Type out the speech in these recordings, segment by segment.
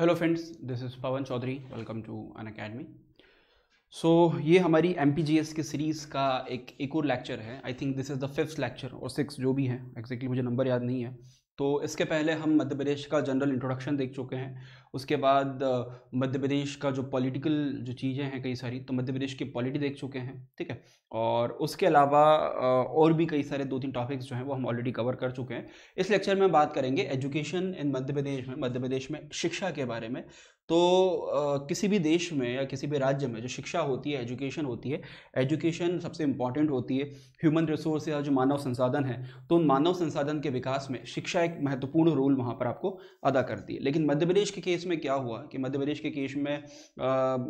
Hello friends this is Pawan Chaudhary welcome to Unacademy so ये हमारी M की series का एक एक और लेक्चर है. I think this is the fifth lecture और सिक्स जो भी है. एक्जैक्टली मुझे नंबर याद नहीं है. तो इसके पहले हम मध्य प्रदेश का जनरल इंट्रोडक्शन देख चुके हैं. उसके बाद मध्य प्रदेश का जो पॉलिटिकल जो चीज़ें हैं कई सारी तो मध्य प्रदेश की पॉलिटी देख चुके हैं, ठीक है? और उसके अलावा और भी कई सारे दो तीन टॉपिक्स जो हैं वो हम ऑलरेडी कवर कर चुके हैं। इस लेक्चर में बात करेंगे एजुकेशन इन मध्य प्रदेश में, मध्य प्रदेश में शिक्षा के बारे में। तो किसी भी देश में या किसी भी राज्य में जो शिक्षा होती है एजुकेशन होती है एजुकेशन सबसे इंपॉर्टेंट होती है ह्यूमन रिसोर्स या जो मानव संसाधन है तो उन मानव संसाधन के विकास में शिक्षा एक महत्वपूर्ण रोल वहाँ पर आपको अदा करती है। लेकिन मध्य प्रदेश के केस में क्या हुआ कि मध्य प्रदेश के केस में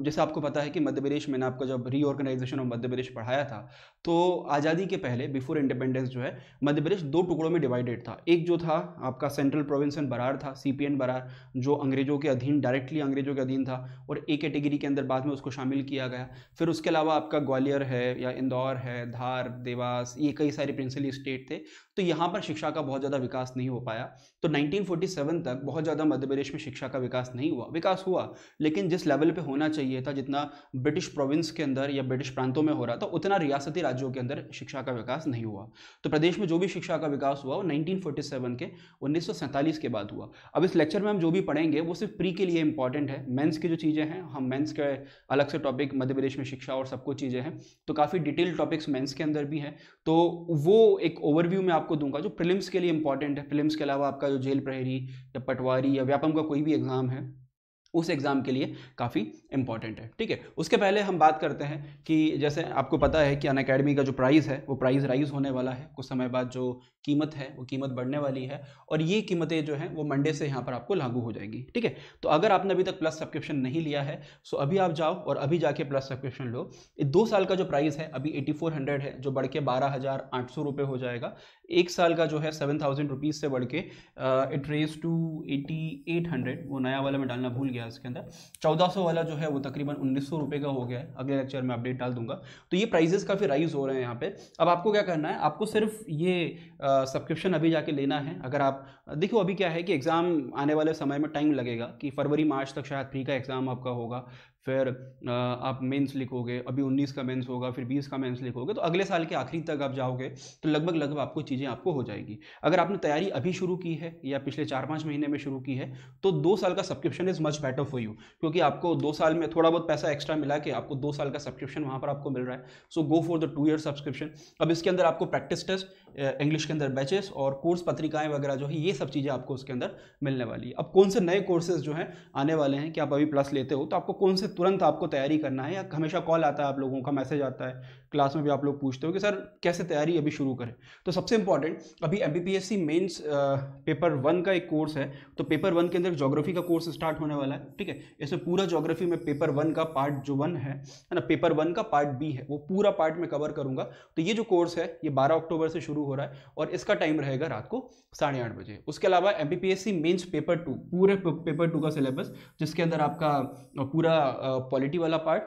जैसे आपको पता है कि मध्य प्रदेश मैंने आपका जब रीऑर्गेनाइजेशन ऑफ़ मध्य प्रदेश पढ़ाया था तो आज़ादी के पहले बिफोर इंडिपेंडेंस जो है, मध्य प्रदेश दो टुकड़ों में डिवाइडेड था। एक जो था, आपका सेंट्रल प्रोविंस एंड बरार था सीपीएन बरार जो अंग्रेज़ों के अधीन डायरेक्टली अंग्रेज़ों के अधीन था, और ए कैटेगरी के अंदर बाद में उसको शामिल किया गया। फिर उसके अलावा आपका ग्वालियर है, या इंदौर है, धार, देवास, ये कई सारे प्रिंसली स्टेट थे तो यहाँ पर शिक्षा का बहुत ज़्यादा विकास नहीं हो पाया। तो 1947 तक बहुत ज़्यादा मध्य प्रदेश में शिक्षा का विकास नहीं हुआ। विकास हुआ, लेकिन जिस लेवल पे होना चाहिए था, जितना ब्रिटिश प्रोविंस के अंदर या ब्रिटिश प्रांतों में हो रहा था, उतना रियासती राज्यों के अंदर शिक्षा का विकास नहीं हुआ। तो प्रदेश में जो भी शिक्षा का विकास हुआ, वो नाइनटीन के, उन्नीस के बाद हुआ। अब इस लेक्चर में हम जो भी पढ़ेंगे, वो सिर्फ़ प्री के लिए इंपॉर्टेंट है। मेंस की जो चीज़ें हैं, हम मेंस के अलग से टॉपिक मध्य प्रदेश में शिक्षा और सब कुछ चीज़ें हैं तो काफ़ी डिटेल टॉपिक्स मेंस के अंदर भी हैं। तो वो एक ओवरव्यू में आपको दूँगा, जो प्रिलिम्स के लिए इंपॉर्टेंट है। प्रिलिम्स के अलावा आपका जो जेल प्रहरी या पटवारी या व्यापम का कोई भी एग्ज़ाम है, उस एग्ज़ाम के लिए काफ़ी इंपॉर्टेंट है, ठीक है? उसके पहले हम बात करते हैं कि जैसे आपको पता है कि अन अकेडमी का जो प्राइस है, वो प्राइस राइज होने वाला है, कुछ समय बाद जो कीमत है, वो कीमत बढ़ने वाली है, और ये कीमतें जो हैं, वो मंडे से यहाँ पर आपको लागू हो जाएगी, ठीक है? तो अगर आपने अभी तक प्लस सब्सक्रिप्शन नहीं लिया है सो अभी आप जाओ और अभी जाके प्लस सब्सक्रिप्शन लो। दो साल का जो प्राइस है, अभी एटी है, जो बढ़ के बारह हो जाएगा। एक साल का जो है सेवन थाउज़ेंड रुपीज़ से बढ़ के it raise to eighty eight hundred वो नया वाला मैं डालना भूल गया इसके अंदर। चौदह सौ वाला जो है वो तकरीबन उन्नीस सौ रुपये का हो गया है। अगले लेक्चर में अपडेट डाल दूँगा। तो ये प्राइजेस काफ़ी राइज हो रहे हैं यहाँ पे। अब आपको क्या करना है? आपको सिर्फ़ ये सब्सक्रिप्शन अभी जाके लेना है। अगर आप, देखो अभी क्या है कि एग्ज़ाम आने वाले समय में टाइम लगेगा कि फरवरी, मार्च तक शायद फ्री का एग्ज़ाम आपका होगा। फिर आप मेंस लिखोगे, अभी 19 का मेंस होगा, फिर 20 का मेंस लिखोगे तो अगले साल के आखिरी तक आप जाओगे तो लगभग लगभग आपको चीज़ें आपको हो जाएगी। अगर आपने तैयारी अभी शुरू की है, या पिछले चार पाँच महीने में शुरू की है तो दो साल का subscription is much better for you क्योंकि आपको दो साल में थोड़ा बहुत पैसा एक्स्ट्रा मिला के आपको दो साल का सब्सक्रिप्शन वहाँ पर आपको मिल रहा है। So go for the two year subscription अब इसके अंदर आपको प्रैक्टिस टेस्ट इंग्लिश के अंदर बैचेस और कोर्स पत्रिकाएँ वगैरह जो है, ये सब चीज़ें आपको उसके अंदर मिलने वाली है। अब कौन से नए कोर्सेज जो हैं आने वाले हैं कि आप अभी प्लस लेते हो तो आपको कौन से तुरंत आपको तैयारी करना है या हमेशा कॉल आता है आप लोगों का, मैसेज आता है। क्लास में भी आप लोग पूछते हो कि सर कैसे तैयारी अभी शुरू करें? तो सबसे इंपॉर्टेंट अभी M B mains paper one का एक कोर्स है तो पेपर वन के अंदर जोग्राफी का कोर्स स्टार्ट होने वाला है, ठीक है? इसमें पूरा जोग्राफी में पेपर वन का पार्ट जो वन है ना? पेपर वन का पार्ट बी है, वो पूरा पार्ट में कवर करूँगा। तो ये जो कोर्स है, ये बारह अक्टूबर से शुरू हो रहा है और इसका टाइम रहेगा रात को साढ़े आठ बजे। उसके अलावा एम मेंस पेपर टू पूरे पेपर टू का सिलेबस जिसके अंदर आपका पूरा पॉलिटी वाला part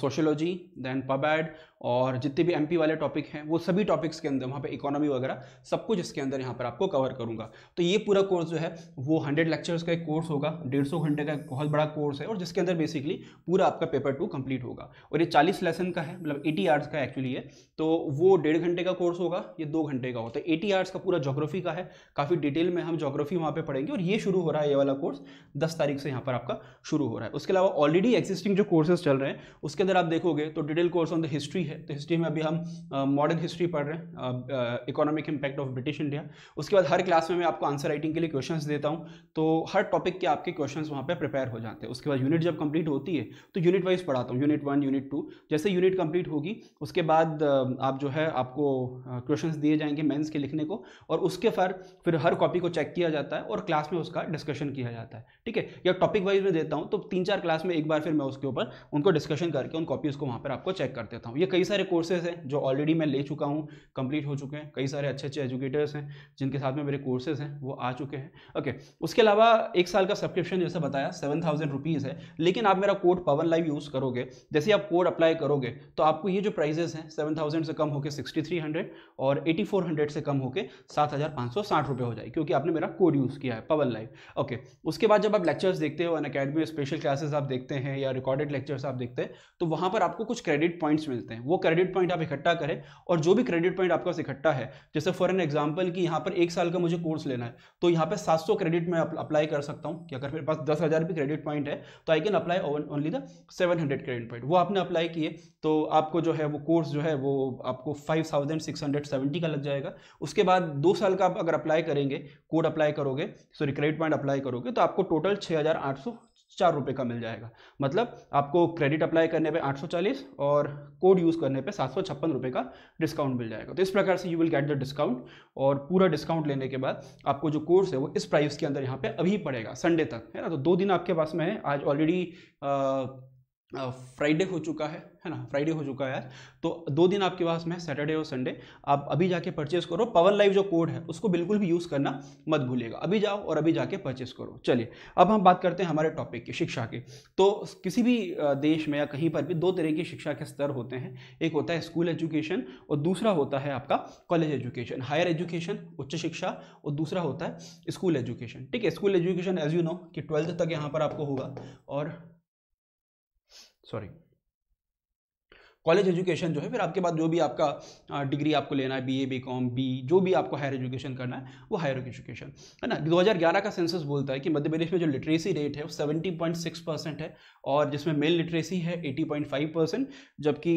sociology then pub ad और जितने भी एमपी वाले टॉपिक हैं, वो सभी टॉपिक्स के अंदर, वहाँ पे इकोनॉमी वगैरह, सब कुछ इसके अंदर यहाँ पर आपको कवर करूँगा। तो ये पूरा कोर्स जो है, वो हंड्रेड लेक्चर्स का एक कोर्स होगा, डेढ़ सौ घंटे का एक बहुत बड़ा कोर्स है, और जिसके अंदर बेसिकली पूरा आपका पेपर टू कंप्लीट होगा। और ये चालीस लेसन का है मतलब एटी आवर्स का एक्चुअली है तो वो डेढ़ घंटे का कोर्स होगा, ये दो घंटे का होता है एटी आवर्स का पूरा जोग्राफी का है, काफ़ी डिटेल में हम जोग्राफी वहाँ पर पढ़ेंगे, और ये शुरू हो रहा है ये वाला कोर्स दस तारीख से यहाँ पर आपका शुरू हो रहा है। उसके अलावा ऑलरेडी एक्जिस्टिंग जो कोर्सेज चल रहे हैं, उसके अंदर आप देखोगे तो detail course on the history है तो हिस्ट्री में अभी हम मॉडर्न हिस्ट्री पढ़ रहे हैं। Economic impact of British India उसके बाद हर क्लास में मैं आपको आंसर राइटिंग के लिए क्वेश्चन देता हूँ। तो हर टॉपिक के आपके क्वेश्चन वहाँ पर प्रिपेयर हो जाते हैं। उसके बाद यूनिट जब कंप्लीट होती है तो यूनिट वाइज पढ़ाता हूँ। यूनिट वन यूनिट टू जैसे यूनिट कंप्लीट होगी, उसके बाद आप जो है आपको क्वेश्चन दिए जाएँगे मेन्स के लिखने को। और उसके फिर फिर हर कॉपी को चेक किया जाता है और क्लास में उसका डिस्कशन किया जाता है। ठीक है? या टॉपिक वाइज में देता हूँ तो तीन चार क्लास में एक बार फिर मैं उसके ऊपर उनको डिस्कशन करके उन कॉपीज़ को वहाँ पर आपको चेक कर देता हूँ। ये कई कई सारे कोर्सेज हैं, जो ऑलरेडी मैं ले चुका हूँ कंप्लीट हो चुके हैं। कई सारे अच्छे अच्छे एजुकेटर्स हैं, जिनके साथ में मेरे कोर्सेज हैं, वो आ चुके हैं। ओके उसके अलावा एक साल का सब्सक्रिप्शन जैसे बताया सेवन थाउज़ेंड रुपीज़ है। लेकिन आप मेरा कोड पवन लाइव यूज़ करोगे, जैसे आप कोड अप्लाई करोगे तो आपको ये जो प्राइजेस हैं सेवन थाउज़ेंड से कम होकर सिक्सटी थ्री हंड्रेड और एटी फोर हंड्रेड से कम होकर सात हज़ार पाँच सौ साठ रुपये हो जाए क्योंकि आपने मेरा कोड यूज़ किया है पवन लाइव ओके उसके बाद जब आप लेक्चर्स देखते हो अन अकेडमी स्पेशल क्लासेस आप देखते हैं या रिकॉर्डेड लेक्चर्स आप देखते हैं तो वहाँ पर आपको कुछ क्रेडिट पॉइंट्स मिलते हैं। वो क्रेडिट पॉइंट आप इकट्ठा करें और जो भी क्रेडिट पॉइंट आपका इकट्ठा है, जैसे फॉर एन एग्ज़ाम्पल कि यहाँ पर एक साल का मुझे कोर्स लेना है तो यहाँ पर सात क्रेडिट मैं अप्लाई कर सकता हूँ कि अगर मेरे पास दस हज़ार भी क्रेडिट पॉइंट है तो I can apply only the seven hundred credit point वो आपने अप्लाई किए तो आपको जो है वो कोर्स जो है वो आपको five thousand six hundred seventy का लग जाएगा। उसके बाद दो साल का आप अगर अप्लाई करेंगे कोड अप्लाई करोगे सॉरी क्रेडिट पॉइंट अप्लाई करोगे तो आपको टोटल छः हज़ार आठ सौ चार रुपये का मिल जाएगा। मतलब आपको क्रेडिट अप्लाई करने पे 840 और कोड यूज़ करने पे सात सौ छप्पन रुपये का डिस्काउंट मिल जाएगा। तो इस प्रकार से you will get the discount और पूरा डिस्काउंट लेने के बाद आपको जो कोर्स है वो इस प्राइस के अंदर यहाँ पे अभी पड़ेगा संडे तक, है ना? तो दो दिन आपके पास में है। आज ऑलरेडी फ्राइडे हो चुका है है ना? फ्राइडे हो चुका है तो दो दिन आपके पास में सैटरडे और संडे आप अभी जाके परचेस करो। पवन लाइव जो कोड है, उसको बिल्कुल भी यूज़ करना मत भूलिएगा। अभी जाओ और अभी जाके परचेस करो। चलिए, अब हम बात करते हैं हमारे टॉपिक की, शिक्षा की। तो किसी भी देश में या कहीं पर भी दो तरह की शिक्षा के स्तर होते हैं। एक होता है स्कूल एजुकेशन और दूसरा होता है आपका कॉलेज एजुकेशन हायर एजुकेशन उच्च शिक्षा और दूसरा होता है स्कूल एजुकेशन ठीक है school education as you know कि ट्वेल्थ तक यहाँ पर आपको होगा। और सॉरी कॉलेज एजुकेशन जो है, फिर आपके बाद जो भी आपका डिग्री आपको लेना है B A B com B जो भी आपको हायर एजुकेशन करना है, वो हायर एजुकेशन है ना? 2011 का सेंसस बोलता है कि मध्य प्रदेश में जो लिटरेसी रेट है, वो 70.6 परसेंट है और जिसमें मेल लिटरेसी है 80.5 परसेंट जबकि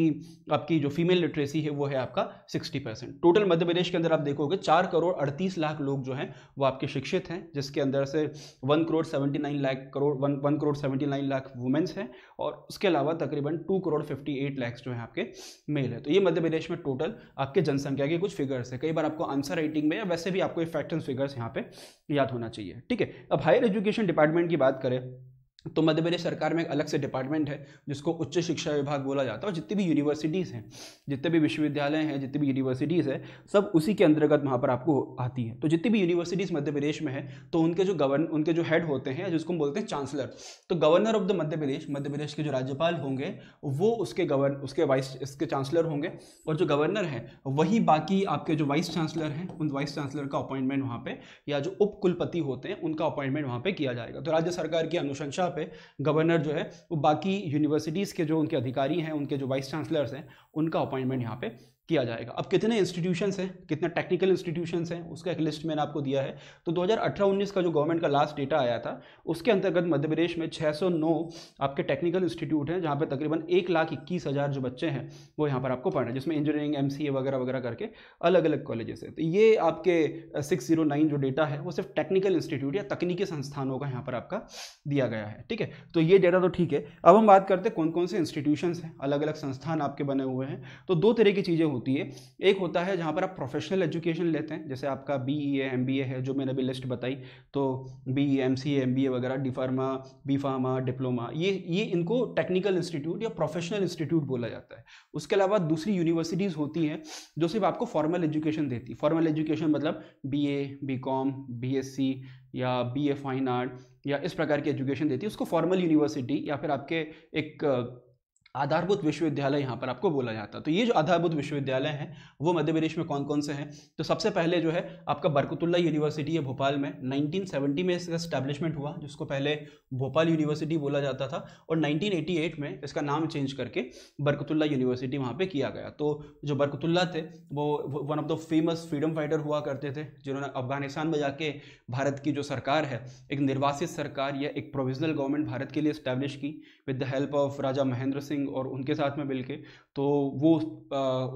आपकी जो फीमेल लिटरेसी है, वो है आपका 60 परसेंट टोटल मध्य प्रदेश के अंदर आप देखोगे, चार करोड़ अड़तीस लाख लोग जो हैं, वो आपके शिक्षित हैं, जिसके अंदर से one crore seventy nine lakh crore one one crore seventy nine lakh womens हैं और उसके अलावा तकरीबन two crore fifty eight lakhs जो आपके, मेल है। तो ये मध्य प्रदेश में टोटल आपके जनसंख्या के कुछ फिगर्स है। कई बार आपको आंसर राइटिंग में या वैसे भी आपको फैक्ट्रेंस फिगर्स यहाँ पे याद होना चाहिए। ठीक है? अब हायर एजुकेशन डिपार्टमेंट की बात करें तो मध्य प्रदेश सरकार में एक अलग से डिपार्टमेंट है, जिसको उच्च शिक्षा विभाग बोला जाता है और जितनी भी यूनिवर्सिटीज़ हैं, जितने भी विश्वविद्यालय हैं, जितनी भी यूनिवर्सिटीज़ हैं, सब उसी के अंतर्गत वहाँ पर आपको आती है। तो जितनी भी यूनिवर्सिटीज़ मध्य प्रदेश में है तो उनके जो गवर्न उनके जो हेड होते हैं, जिसको हम बोलते हैं चांसलर तो governor of the Madhya Pradesh Madhya Pradesh के जो राज्यपाल होंगे, वो उसके गवर्न उसके वाइस इसके चांसलर होंगे। और जो गवर्नर हैं, वही बाकी आपके जो वाइस चांसलर हैं, उन वाइस चांसलर का अपॉइंटमेंट वहाँ पर या जो उपकुलपति होते हैं, उनका अपॉइंटमेंट वहाँ पर किया जाएगा। तो राज्य सरकार की अनुशंसा पे गवर्नर जो है, वो बाकी यूनिवर्सिटीज़ के जो उनके अधिकारी हैं, उनके जो वाइस चांसलर्स हैं, उनका अपॉइंटमेंट यहाँ पे किया जाएगा। अब कितने इंस्टीट्यूशंस हैं, कितने टेक्निकल इंस्टीट्यूशंस हैं, उसका एक लिस्ट मैंने आपको दिया है। तो 2018-19 का जो गवर्नमेंट का लास्ट डेटा आया था, उसके अंतर्गत मध्य प्रदेश में 609 आपके टेक्निकल इंस्टीट्यूट हैं, जहाँ पर तकरीबन एक लाख इक्कीस हज़ार जो बच्चे हैं, वो यहाँ पर आपको पढ़ रहे हैं, जिसमें इंजीनियरिंग एमसीए वगैरह वगैरह करके अलग अलग कॉलेजेस है। तो ये आपके सिक्स जो डेटा है, वो सिर्फ़ टेक्निकल इंस्टीट्यूट या तकनीकी संस्थानों का यहाँ पर आपका दिया गया है, ठीक है? तो ये डेटा तो ठीक है। अब हम बात करते हैं कौन कौन से इंस्टीट्यूशन हैं अलग अलग संस्थान आपके बने हुए हैं। तो दो तरह की चीज़ें होती है। एक होता है जहाँ पर आप प्रोफेशनल एजुकेशन लेते हैं, जैसे आपका B E M B A है, जो मैंने अभी लिस्ट बताई। तो B E M C M B A वगैरह D pharma B pharma diploma ये ये इनको टेक्निकल इंस्टीट्यूट या प्रोफेशनल इंस्टीट्यूट बोला जाता है। उसके अलावा दूसरी यूनिवर्सिटीज़ होती हैं, जो सिर्फ़ आपको फॉर्मल एजुकेशन देती है। फॉर्मल एजुकेशन मतलब B A B com B S C या बी ए फाइन आर्ट या इस प्रकार की एजुकेशन देती है। उसको फॉर्मल यूनिवर्सिटी या फिर आपके एक आधारभूत विश्वविद्यालय यहाँ पर आपको बोला जाता है। तो ये जो आधारभूत विश्वविद्यालय हैं, वो मध्य प्रदेश में कौन कौन से हैं? तो सबसे पहले जो है, आपका बरकतुल्ला यूनिवर्सिटी है भोपाल में। 1970 में इसका स्टैब्लिशमेंट हुआ, जिसको पहले भोपाल यूनिवर्सिटी बोला जाता था, और 1988 में इसका नाम चेंज करके बरकतुल्ला यूनिवर्सिटी वहाँ पर किया गया। तो जो बरकतुल्ला थे, वो one of the famous freedom fighter हुआ करते थे, जिन्होंने अफ़गानिस्तान में जाके भारत की जो सरकार है, एक निर्वासित सरकार या एक प्रोविजनल गवर्नमेंट भारत के लिए स्टैब्लिश की। With the help of Raja Mahendra Singh और उनके साथ में मिल के तो वो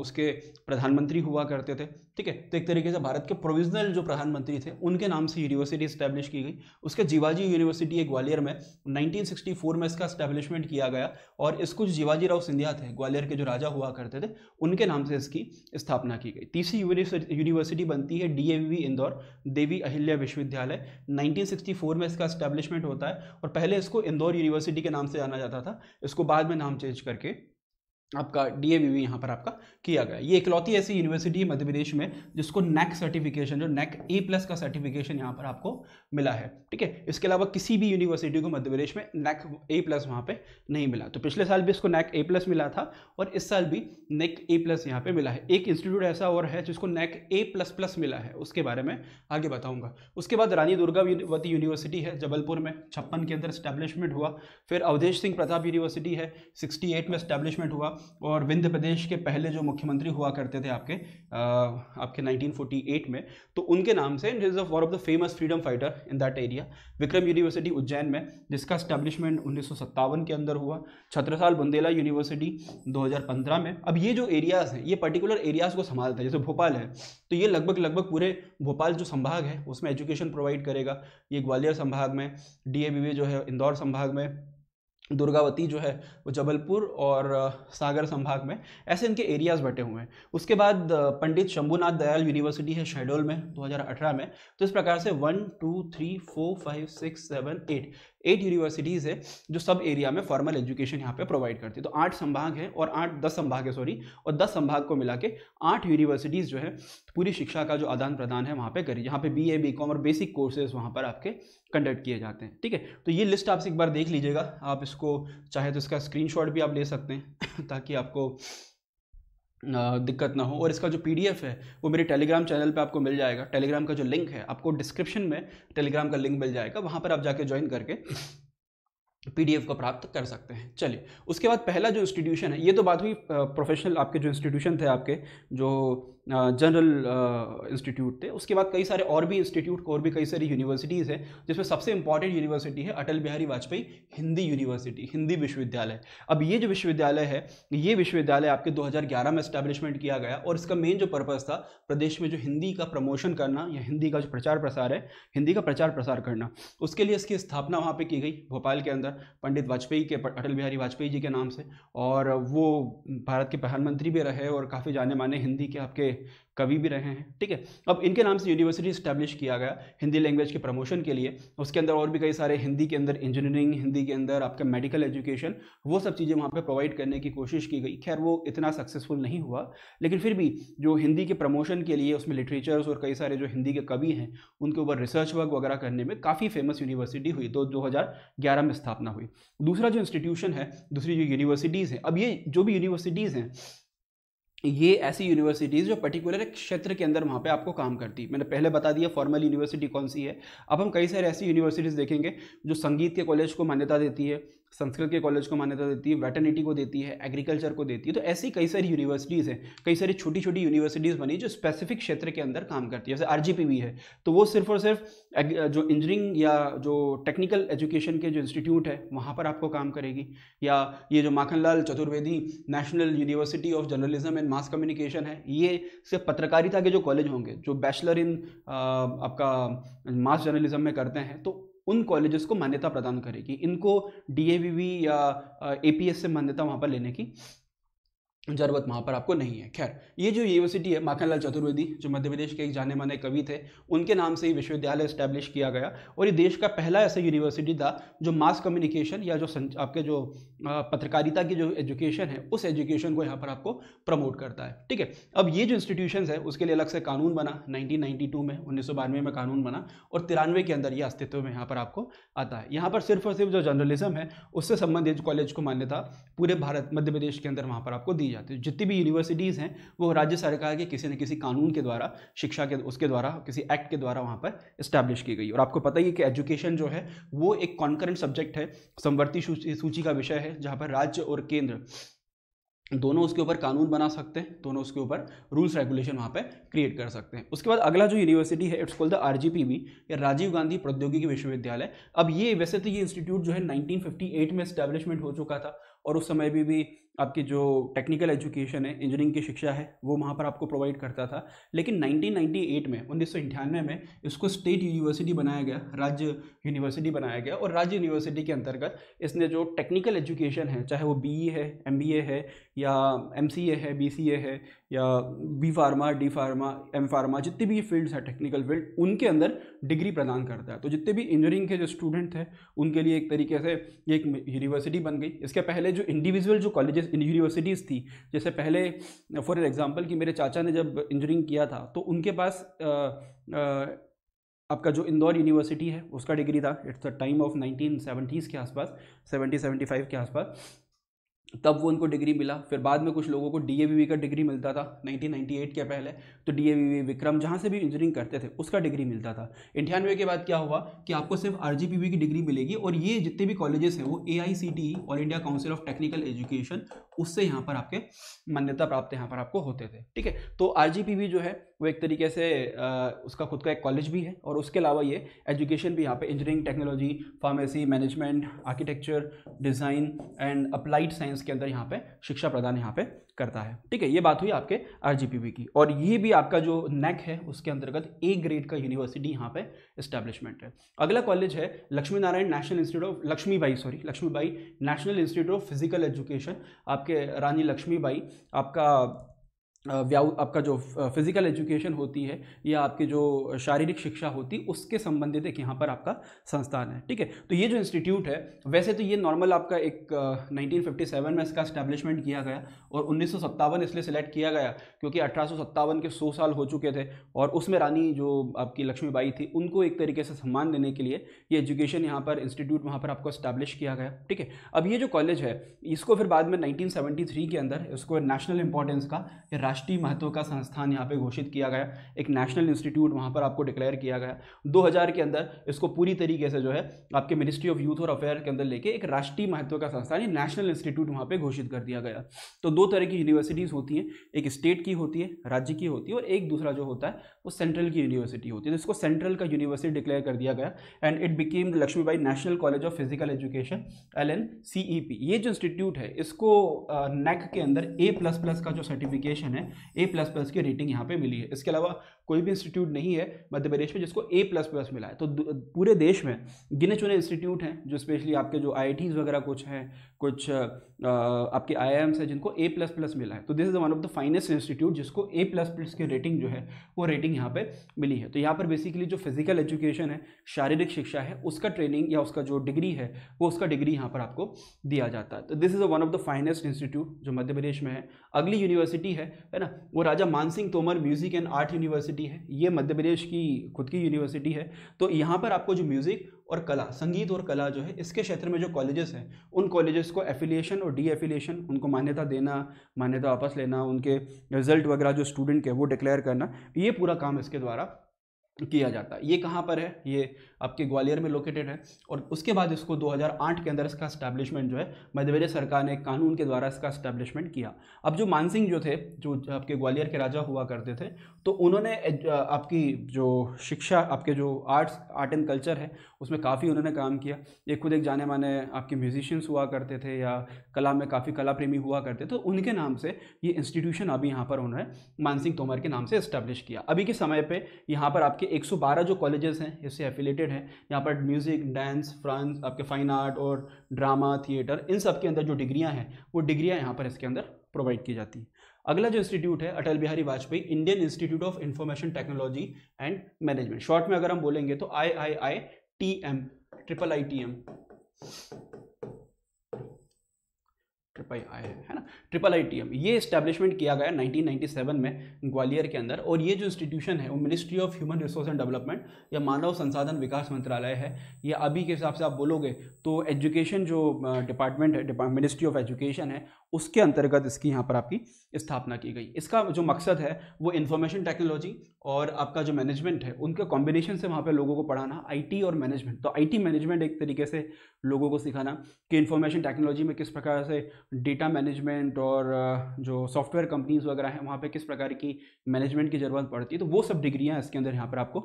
उसके प्रधानमंत्री हुआ करते थे। ठीक है? तो एक तरीके से भारत के प्रोविजनल जो प्रधानमंत्री थे, उनके नाम से यूनिवर्सिटी स्टैब्लिश की गई। उसके जीवाजी यूनिवर्सिटी एक ग्वालियर में 1964 में इसका स्टैब्लिशमेंट किया गया और इसको जीवाजी राव सिंधिया थे, ग्वालियर के जो राजा हुआ करते थे, उनके नाम से इसकी स्थापना की गई। तीसरी यूनिवर्सिटी बनती है डी इंदौर, देवी अहिल्या विश्वविद्यालय। 1964 में इसका स्टैब्लिशमेंट होता है और पहले इसको इंदौर यूनिवर्सिटी के नाम से जाना जाता था। इसको बाद में नाम चेंज करके आपका डी ए बी भी यहाँ पर आपका किया गया। ये इकलौती ऐसी यूनिवर्सिटी है मध्य प्रदेश में जिसको नेक सर्टिफिकेशन जो नेक ए प्लस का सर्टिफिकेशन यहाँ पर आपको मिला है, ठीक है? इसके अलावा किसी भी यूनिवर्सिटी को मध्य प्रदेश में नेक ए प्लस वहाँ पे नहीं मिला। तो पिछले साल भी इसको नेक ए प्लस मिला था और इस साल भी नेक ए प्लस यहाँ पर मिला है। एक इंस्टीट्यूट ऐसा और है जिसको नेक ए प्लस प्लस मिला है, उसके बारे में आगे बताऊँगा। उसके बाद रानी दुर्गावती यूनिवर्सिटी है, जबलपुर में, छप्पन के अंदर स्टैब्लिशमेंट हुआ। फिर अवधेश सिंह प्रताप यूनिवर्सिटी है सिक्सटी में स्टैब्लिशमेंट हुआ। और विंध्य प्रदेश के पहले जो मुख्यमंत्री हुआ करते थे आपके आपके 1948 में तो उनके नाम से is of one of the famous freedom fighter in that area Vikram university Ujjain में, जिसका स्टैब्लिशमेंट उन्नीस सौ सत्तावन के अंदर हुआ, छत्रसाल बुंदेला यूनिवर्सिटी 2015 में। अब ये जो एरियाज़ हैं, ये पर्टिकुलर एरियाज़ को संभालता है, जैसे भोपाल है तो ये लगभग लगभग पूरे भोपाल जो संभाग है, उसमें एजुकेशन प्रोवाइड करेगा। ये ग्वालियर संभाग में डीएबीवी जो है, इंदौर संभाग में दुर्गावती जो है, वो जबलपुर और सागर संभाग में, ऐसे इनके एरियाज़ बटे हुए हैं। उसके बाद पंडित शंभुनाथ दयाल यूनिवर्सिटी है शेडोल में 2018 में। तो इस प्रकार से one two three four five six seven eight eight universities है जो सब एरिया में फॉर्मल एजुकेशन यहाँ पे प्रोवाइड करती है। तो आठ संभाग है और आठ, दस संभाग है सॉरी और दस संभाग को मिला के आठ यूनिवर्सिटीज़ जो है, पूरी शिक्षा का जो आदान प्रदान है वहाँ पे करी, जहाँ पे बी ए बी और बेसिक कोर्सेज वहाँ पर आपके कंडक्ट किए जाते हैं। ठीक है तो ये लिस्ट आपसे एक बार देख लीजिएगा, आप इसको चाहे तो इसका स्क्रीनशॉट भी आप ले सकते हैं ताकि आपको दिक्कत ना हो। और इसका जो पीडीएफ है, वो मेरे टेलीग्राम चैनल पे आपको मिल जाएगा। टेलीग्राम का जो लिंक है, आपको डिस्क्रिप्शन में टेलीग्राम का लिंक मिल जाएगा। वहाँ पर आप जाके ज्वाइन करके पीडीएफ को प्राप्त कर सकते हैं। चलिए, उसके बाद पहला जो इंस्टीट्यूशन है, ये तो बात हुई प्रोफेशनल, आपके जो इंस्टीट्यूशन थे आपके, जो जनरल इंस्टीट्यूट थे। उसके बाद कई सारे और भी इंस्टीट्यूट और भी कई सारी यूनिवर्सिटीज़ हैं, जिसमें सबसे इंपॉर्टेंट यूनिवर्सिटी है अटल बिहारी वाजपेयी, हिंदी यूनिवर्सिटी हिंदी विश्वविद्यालय। अब ये जो विश्वविद्यालय है, ये विश्वविद्यालय आपके 2011 में इस्टेब्लिशमेंट किया गया और इसका मेन जो पर्पज़ था, प्रदेश में जो हिंदी का प्रमोशन करना या हिंदी का जो प्रचार प्रसार है, हिंदी का प्रचार प्रसार करना, उसके लिए इसकी स्थापना वहाँ पर की गई भोपाल के अंदर, पंडित वाजपेयी के, अटल बिहारी वाजपेयी जी के नाम से। और वो भारत के प्रधानमंत्री भी रहे और काफ़ी जाने माने हिंदी के आपके कवि भी रहे हैं, ठीक है? अब इनके नाम से यूनिवर्सिटी स्टैब्लिश किया गया हिंदी लैंग्वेज के प्रमोशन के लिए। उसके अंदर और भी कई सारे हिंदी के अंदर इंजीनियरिंग हिंदी के अंदर आपका मेडिकल एजुकेशन वो सब चीज़ें वहाँ पे प्रोवाइड करने की कोशिश की गई। खैर, वो इतना सक्सेसफुल नहीं हुआ, लेकिन फिर भी जो हिंदी के प्रमोशन के लिए उसमें लिटरेचर्स और कई सारे जो हिंदी के कवि हैं, उनके ऊपर रिसर्च वर्क वगैरह करने में काफ़ी फ़ेमस यूनिवर्सिटी हुई तो दो हज़ार ग्यारह में स्थापना हुई। दूसरा जो इंस्टीट्यूशन है, दूसरी जो यूनिवर्सिटीज़ हैं, अब ये जो भी यूनिवर्सिटीज़ हैं ये ऐसी यूनिवर्सिटीज़ जो पर्टिकुलर एक क्षेत्र के अंदर वहाँ पे आपको काम करती। मैंने पहले बता दिया फॉर्मल यूनिवर्सिटी कौन सी है। अब हम कई सारे ऐसी यूनिवर्सिटीज़ देखेंगे जो संगीत के कॉलेज को मान्यता देती है। संस्कृत के कॉलेज को मान्यता देती है वेटर्निटी को देती है एग्रीकल्चर को देती है तो ऐसी कई सारी यूनिवर्सिटीज़ हैं, कई सारी छोटी छोटी यूनिवर्सिटीज़ बनी जो स्पेसिफिक क्षेत्र के अंदर काम करती है। जैसे आर भी है तो वो सिर्फ़ और सिर्फ़ जो इंजीनियरिंग या जो टेक्निकल एजुकेशन के जो इंस्टीट्यूट है, वहाँ पर आपको काम करेगी। या ये जो Makhanlal Chaturvedi national university of journalism and mass communication है, ये सिर्फ़ पत्रकारिता के जो कॉलेज होंगे, जो बैचलर इन आपका मास जर्नलिज्म में करते हैं तो उन कॉलेजेस को मान्यता प्रदान करेगी। इनको डी या एपीएस से मान्यता वहाँ पर लेने की। ज़रूरत वहाँ पर आपको नहीं है। खैर, ये जो यूनिवर्सिटी है, माखनलाल चतुर्वेदी, जो मध्य प्रदेश के एक जाने माने कवि थे, उनके नाम से ही विश्वविद्यालय इस्टेब्लिश किया गया और ये देश का पहला ऐसा यूनिवर्सिटी था जो मास कम्युनिकेशन या जो आपके जो पत्रकारिता की जो एजुकेशन है, उस एजुकेशन को यहाँ पर आपको प्रमोट करता है। ठीक है, अब ये जो इंस्टीट्यूशन है, उसके लिए अलग से कानून बना नाइनटीन में, उन्नीस सौ बानवे में कानून बना और तिरानवे के अंदर ये अस्तित्व में यहाँ पर आपको आता है। यहाँ पर सिर्फ़ और सिर्फ़ जो जर्नलिज्म है, उससे संबंधित कॉलेज को मान्यता पूरे भारत, मध्य प्रदेश के अंदर वहाँ पर आपको दी जाती। है जितनी भी यूनिवर्सिटीज़ हैं, वो राज्य सरकार के किसी न किसी कानून के द्वारा, शिक्षा के, उसके द्वारा, किसी एक्ट के द्वारा वहाँ पर इस्टेब्लिश की गई और आपको पता ही है कि एजुकेशन जो है, वो एक कॉन्करेंट सब्जेक्ट है संवर्ती सूची का विषय है, जहाँ पर राज्य और केंद्र दोनों उसके ऊपर कानून बना सकते हैं, दोनों उसके ऊपर रूल्स रेगुलेशन वहाँ पे क्रिएट कर सकते हैं। उसके बाद अगला जो यूनिवर्सिटी है इट्स कॉल्ड द आर या राजीव गांधी प्रौद्योगिकी विश्वविद्यालय। अब ये, वैसे तो ये इंस्टीट्यूट जो है 1958 में स्टैब्लिशमेंट हो चुका था। और उस समय भी भी आपकी जो टेक्निकल एजुकेशन है इंजीनियरिंग की शिक्षा है, वो वहाँ पर आपको प्रोवाइड करता था। लेकिन 1998 में, उन्नीस में इसको स्टेट यूनिवर्सिटी बनाया गया, राज्य यूनिवर्सिटी बनाया गया और राज्य यूनिवर्सिटी के अंतर्गत इसने जो टेक्निकल एजुकेशन है, चाहे वो बी है एमबीए है या एमसीए है बीसीए है या B pharma D pharma M pharma जितनी भी फील्ड्स हैं टेक्निकल फ़ील्ड उनके अंदर डिग्री प्रदान करता है। तो जितने भी इंजीनियरिंग के जो स्टूडेंट थे उनके लिए एक तरीके से एक यूनिवर्सिटी बन गई। इसके पहले जो इंडिविजुअल जो कॉलेजेस यूनिवर्सिटीज़ थी जैसे पहले फॉर एग्जांपल कि मेरे चाचा ने जब इंजीनियरिंग किया था तो उनके पास आ, आ, आपका जो इंदौर यूनिवर्सिटी है उसका डिग्री था। It's the time of nineteen के आसपास सेवेंटी सेवेंटी फाइव के आसपास। तब वो उनको डिग्री मिला। फिर बाद में कुछ लोगों को डी का डिग्री मिलता था 1998 के पहले। तो डी विक्रम जहाँ से भी इंजीनियरिंग करते थे उसका डिग्री मिलता था। इंठानवे के बाद क्या हुआ कि आपको सिर्फ़ आर की डिग्री मिलेगी और ये जितने भी कॉलेजेस हैं वो A all India council of technical education उससे यहाँ पर आपके मान्यता प्राप्त यहाँ पर आपको होते थे। ठीक है? तो आरजीपीवी जो है वो एक तरीके से आ, उसका खुद का एक कॉलेज भी है और उसके अलावा ये एजुकेशन भी यहाँ पे engineering technology pharmacy management architecture design and applied science के अंदर यहाँ पे शिक्षा प्रदान यहाँ पे करता है। ठीक है, ये बात हुई आपके आर की। और ये भी आपका जो नेक है, उसके अंतर्गत ए ग्रेड का यूनिवर्सिटी यहाँ पे इस्टेब्लिशमेंट है। अगला कॉलेज है Laxmi Narayan national institute of Laxmibai sorry Laxmibai national institute of physical education आपके रानी लक्ष्मीबाई, आपका व्याउ आपका जो फ़िज़िकल एजुकेशन होती है या आपकी जो शारीरिक शिक्षा होती है उसके संबंधित एक यहाँ पर आपका संस्थान है ठीक है? तो ये जो इंस्टीट्यूट है वैसे तो ये नॉर्मल आपका एक uh, 1957 में इसका स्टैब्लिशमेंट किया गया और उन्नीस सौ सत्तावन इसलिए सिलेक्ट किया गया क्योंकि अठारह सौ सत्तावन के सौ साल हो चुके थे और उसमें रानी जो आपकी लक्ष्मीबाई थी उनको एक तरीके से सम्मान देने के लिए ये एजुकेशन यहाँ पर इंस्टीट्यूट वहाँ पर आपको स्टैब्लिश किया गया ठीक है? अब ये जो कॉलेज है इसको फिर बाद में नाइनटीन के अंदर इसको नेशनल इंपॉर्टेंस का राष्ट्रीय महत्व का संस्थान यहाँ पे घोषित किया गया। एक नेशनल इंस्टीट्यूट वहाँ पर आपको डिक्लेयर किया गया। 2000 के अंदर इसको पूरी तरीके से जो है आपके मिनिस्ट्री ऑफ़ यूथ और अफेयर के अंदर लेके एक राष्ट्रीय महत्व का संस्थान नेशनल इंस्टीट्यूट वहाँ पर घोषित कर दिया गया। तो दो तरह की यूनिवर्सिटीज़ होती हैं। एक स्टेट की होती है, राज्य की होती है और एक दूसरा जो होता है, वो सेंट्रल की यूनिवर्सिटी होती है। तो इसको सेंट्रल का यूनिवर्सिटी डिक्लेयर कर दिया गया and it became Laxmibai national college of physical education L N ये जो इंस्टीट्यूट है, इसको नेक के अंदर ए प्लस प्लस का जो सर्टिफिकेशन है ए प्लस प्लस की रेटिंग यहाँ पे मिली है। इसके अलावा कोई भी इंस्टीट्यूट नहीं है मध्य प्रदेश में जिसको ए प्लस प्लस मिला है। तो पूरे देश में गिने चुने इंस्टीट्यूट हैं, जो स्पेशली आपके जो आई वगैरह कुछ हैं, कुछ आपके आई हैं, जिनको ए प्लस प्लस मिला है। तो this is one of the finest institute जिसको ए प्लस प्लस की रेटिंग जो है, वो रेटिंग यहाँ पर मिली है। तो यहाँ पर बेसिकली जो फ़िज़िकल एजुकेशन है, शारीरिक शिक्षा है, उसका ट्रेनिंग या उसका जो डिग्री है, वो उसका डिग्री यहाँ पर आपको दिया जाता है। तो this is one of the finest institute जो मध्य प्रदेश में है। अगली यूनिवर्सिटी है है ना? वो Raja Mansingh Tomar music and art university है, ये मध्य प्रदेश की खुद की यूनिवर्सिटी है। तो यहाँ पर आपको जो म्यूज़िक और कला, संगीत और कला जो है, इसके क्षेत्र में जो कॉलेजेस हैं, उन कॉलेजेस को एफिलिएशन और डी एफिलिएशन उनको मान्यता देना, मान्यता वापस लेना, उनके रिज़ल्ट वगैरह जो स्टूडेंट के वो डिक्लेयर करना, ये पूरा काम इसके द्वारा किया जाता है। ये कहाँ पर है? ये आपके ग्वालियर में लोकेटेड है। और उसके बाद इसको 2008 के अंदर इसका स्टैब्लिशमेंट जो है मध्य प्रदेश सरकार ने कानून के द्वारा इसका स्टैब्लिशमेंट किया। अब जो मानसिंह जो थे, जो आपके ग्वालियर के राजा हुआ करते थे तो उन्होंने आपकी जो शिक्षा, आपके जो आर्ट्स आर्ट एंड कल्चर है, उसमें काफ़ी उन्होंने काम किया। ये खुद एक जाने माने आपके म्यूजिशियंस हुआ करते थे या कला में काफ़ी कला प्रेमी हुआ करते तो उनके नाम से ये इंस्टीट्यूशन अभी यहाँ पर उन्होंने मानसिंह तोमर के नाम से इस्टेब्लिश किया। अभी के समय पर यहाँ पर आपके 112 जो कॉलेजेस हैं, इससे एफिलेटेड हैं, यहाँ पर म्यूज़िक डांस फ्रांस आपके फाइन आर्ट और ड्रामा थिएटर इन सब के अंदर जो डिग्रियाँ हैं, वो डिग्रियाँ यहाँ पर इसके अंदर प्रोवाइड की जाती हैं। अगला जो इंस्टीट्यूट है, Atal Bihari Vajpayee Indian institute of information technology and management short में अगर हम बोलेंगे तो I I I T M triple I T M triple I है ना? Triple I T M. ये इस्टेब्लिशमेंट किया गया 1997 में ग्वालियर के अंदर और ये जो इंस्टीट्यूशन है, वो ministry of human resource and development या मानव संसाधन विकास मंत्रालय है। ये अभी के हिसाब से आप बोलोगे तो एजुकेशन जो डिपार्टमेंट है मिनिस्ट्री ऑफ़ एजुकेशन है उसके अंतर्गत इसकी यहाँ पर आपकी स्थापना की गई। इसका जो मकसद है, वो इन्फॉर्मेशन टेक्नोलॉजी और आपका जो मैनेजमेंट है, उनके कॉम्बिनेशन से वहाँ पे लोगों को पढ़ाना आईटी और मैनेजमेंट तो आईटी मैनेजमेंट एक तरीके से लोगों को सिखाना कि इन्फॉर्मेशन टेक्नोलॉजी में किस प्रकार से डेटा मैनेजमेंट और जो सॉफ्टवेयर कंपनीज़ वगैरह हैं, वहाँ पर किस प्रकार की मैनेजमेंट की ज़रूरत पड़ती है। तो वो सब डिग्रियाँ इसके अंदर यहाँ पर आपको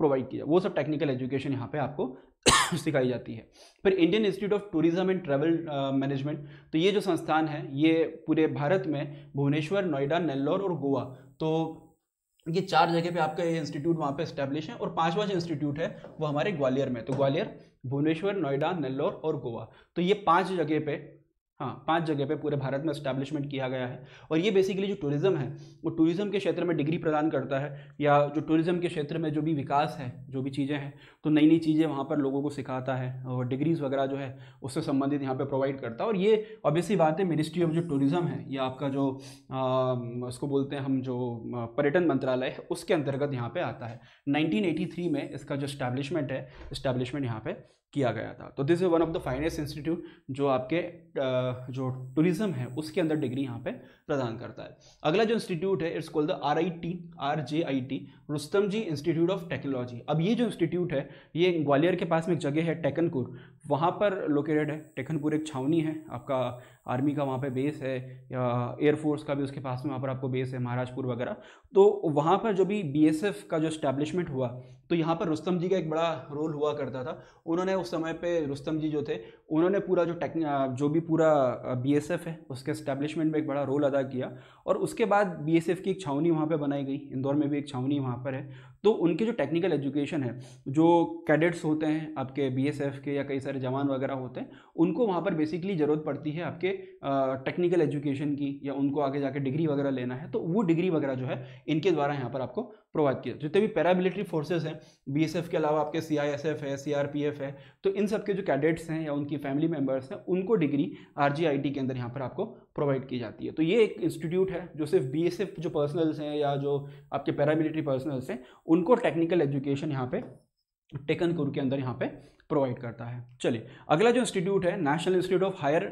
प्रोवाइड किया। वो सब टेक्निकल एजुकेशन यहाँ पे आपको सिखाई जाती है। फिर Indian institute of tourism and travel management तो ये जो संस्थान है, ये पूरे भारत में भुवनेश्वर, नोएडा, नेल्लोर और गोवा तो ये चार जगह पे आपका ये इंस्टीट्यूट वहाँ पे स्टैब्लिश है और पांचवा जो इंस्टीट्यूट है, वो हमारे ग्वालियर में तो ग्वालियर, भुवनेश्वर, नोएडा, नेल्लोर और गोवा तो ये पाँच जगह पे हाँ पाँच जगह पे पूरे भारत में इस्टेब्लिशमेंट किया गया है। और ये बेसिकली जो टूरिज़्म है वो टूरिज़्म के क्षेत्र में डिग्री प्रदान करता है या जो टूरिज़्म के क्षेत्र में जो भी विकास है जो भी चीज़ें हैं तो नई नई चीज़ें वहाँ पर लोगों को सिखाता है और डिग्रीज़ वगैरह जो है उससे संबंधित यहाँ पर प्रोवाइड करता है। और ये ऑब्वियसली बात है मिनिस्ट्री ऑफ़ जो टूरिज़्म है या आपका जो आ, उसको बोलते हैं हम जो पर्यटन मंत्रालय है उसके अंतर्गत यहाँ पर आता है। नाइनटीन में इसका जो इस्टेब्लिशमेंट है इस्टेब्लिशमेंट यहाँ पर किया गया था। तो this is one of the finest institute जो आपके जो टूरिज़्म है, उसके अंदर डिग्री यहाँ पे प्रदान करता है। अगला जो इंस्टीट्यूट है it's called the R I T R J I T Rustam ji institute of technology अब ये जो इंस्टीट्यूट है, ये ग्वालियर के पास में एक जगह है टेकनपुर वहाँ पर लोकेटेड है टेखनपुर एक छावनी है, आपका आर्मी का वहाँ पे बेस है, या एयरफोर्स का भी उसके पास में वहाँ पर आपको बेस है, महाराजपुर वगैरह। तो वहाँ पर जो भी बीएसएफ का जो स्टैब्लिशमेंट हुआ तो यहाँ पर रुस्तम जी का एक बड़ा रोल हुआ करता था। उन्होंने उस समय पे रुस्तम जी जो थे, उन्होंने पूरा जो टेक जो भी पूरा बीएसएफ है, उसके स्टैब्लिशमेंट में एक बड़ा रोल अदा किया। और उसके बाद बीएसएफ की एक छावनी वहाँ पर बनाई गई। इंदौर में भी एक छावनी वहाँ पर है। तो उनके जो टेक्निकल एजुकेशन है, जो कैडेट्स होते हैं, आपके बीएसएफ के या कई सारे जवान वगैरह होते हैं, उनको वहाँ पर बेसिकली ज़रूरत पड़ती है आपके टेक्निकल एजुकेशन की या उनको आगे जाके डिग्री वगैरह लेना है तो वो डिग्री वगैरह जो है, इनके द्वारा यहाँ पर आपको प्रोवाइड किया। जितने भी पैरामिलिट्री फोर्सेज हैं बीएसएफ के अलावा आपके सीआईएसएफ है सीआरपीएफ है तो इन सब के जो कैडेट्स हैं या उनकी फैमिली मेंबर्स हैं, उनको डिग्री आरजीआईटी के अंदर यहाँ पर आपको प्रोवाइड की जाती है। तो ये एक इंस्टीट्यूट है जो सिर्फ़ बीएसएफ जो पर्सनल्स हैं या जो आपके पैरामिलिट्री पर्सनल्स हैं, उनको टेक्निकल एजुकेशन यहाँ पे टेकन कुर के अंदर यहाँ पे प्रोवाइड करता है। चलिए, अगला जो इंस्टीट्यूट है national institute of higher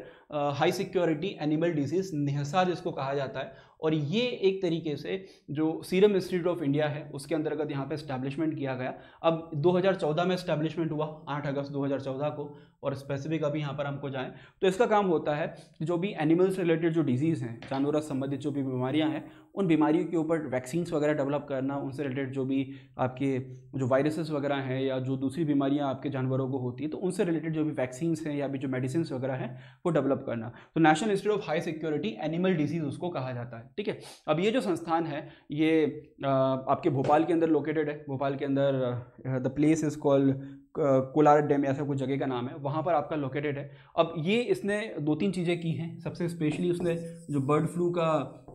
high security animal disease निहसा जिसको कहा जाता है और ये एक तरीके से जो सीरम इंस्टीट्यूट ऑफ़ इंडिया है, उसके अंतर्गत यहाँ पे स्टैब्लिशमेंट किया गया। अब 2014 में स्टैब्लिशमेंट हुआ 8 अगस्त 2014 को। और स्पेसिफिक अभी यहाँ पर हमको जाएँ। तो इसका काम होता है, जो भी एनिमल्स रिलेटेड जो डिज़ीज़ हैं, जानवरों से संबंधित जो भी बीमारियाँ हैं, उन बीमारियों के ऊपर वैक्सीन्स वगैरह डेवलप करना, उनसे रिलेटेड जो भी आपके जो वायरसेस वगैरह हैं या जो दूसरी बीमारियाँ आपके जानवरों को होती है तो उनसे रिलेटेड जो भी वैक्सीन्स हैं या भी जो मेडिसिन वगैरह हैं, वो डेवलप करना। तो national institute of high security animal disease उसको कहा जाता है, ठीक है? अब ये जो संस्थान है, ये आपके भोपाल के अंदर लोकेटेड है। भोपाल के अंदर the place is called Kolar dam ऐसा कुछ जगह का नाम है, वहाँ पर आपका लोकेटेड है। अब ये इसने दो तीन चीज़ें की हैं। सबसे स्पेशली उसने जो बर्ड फ्लू का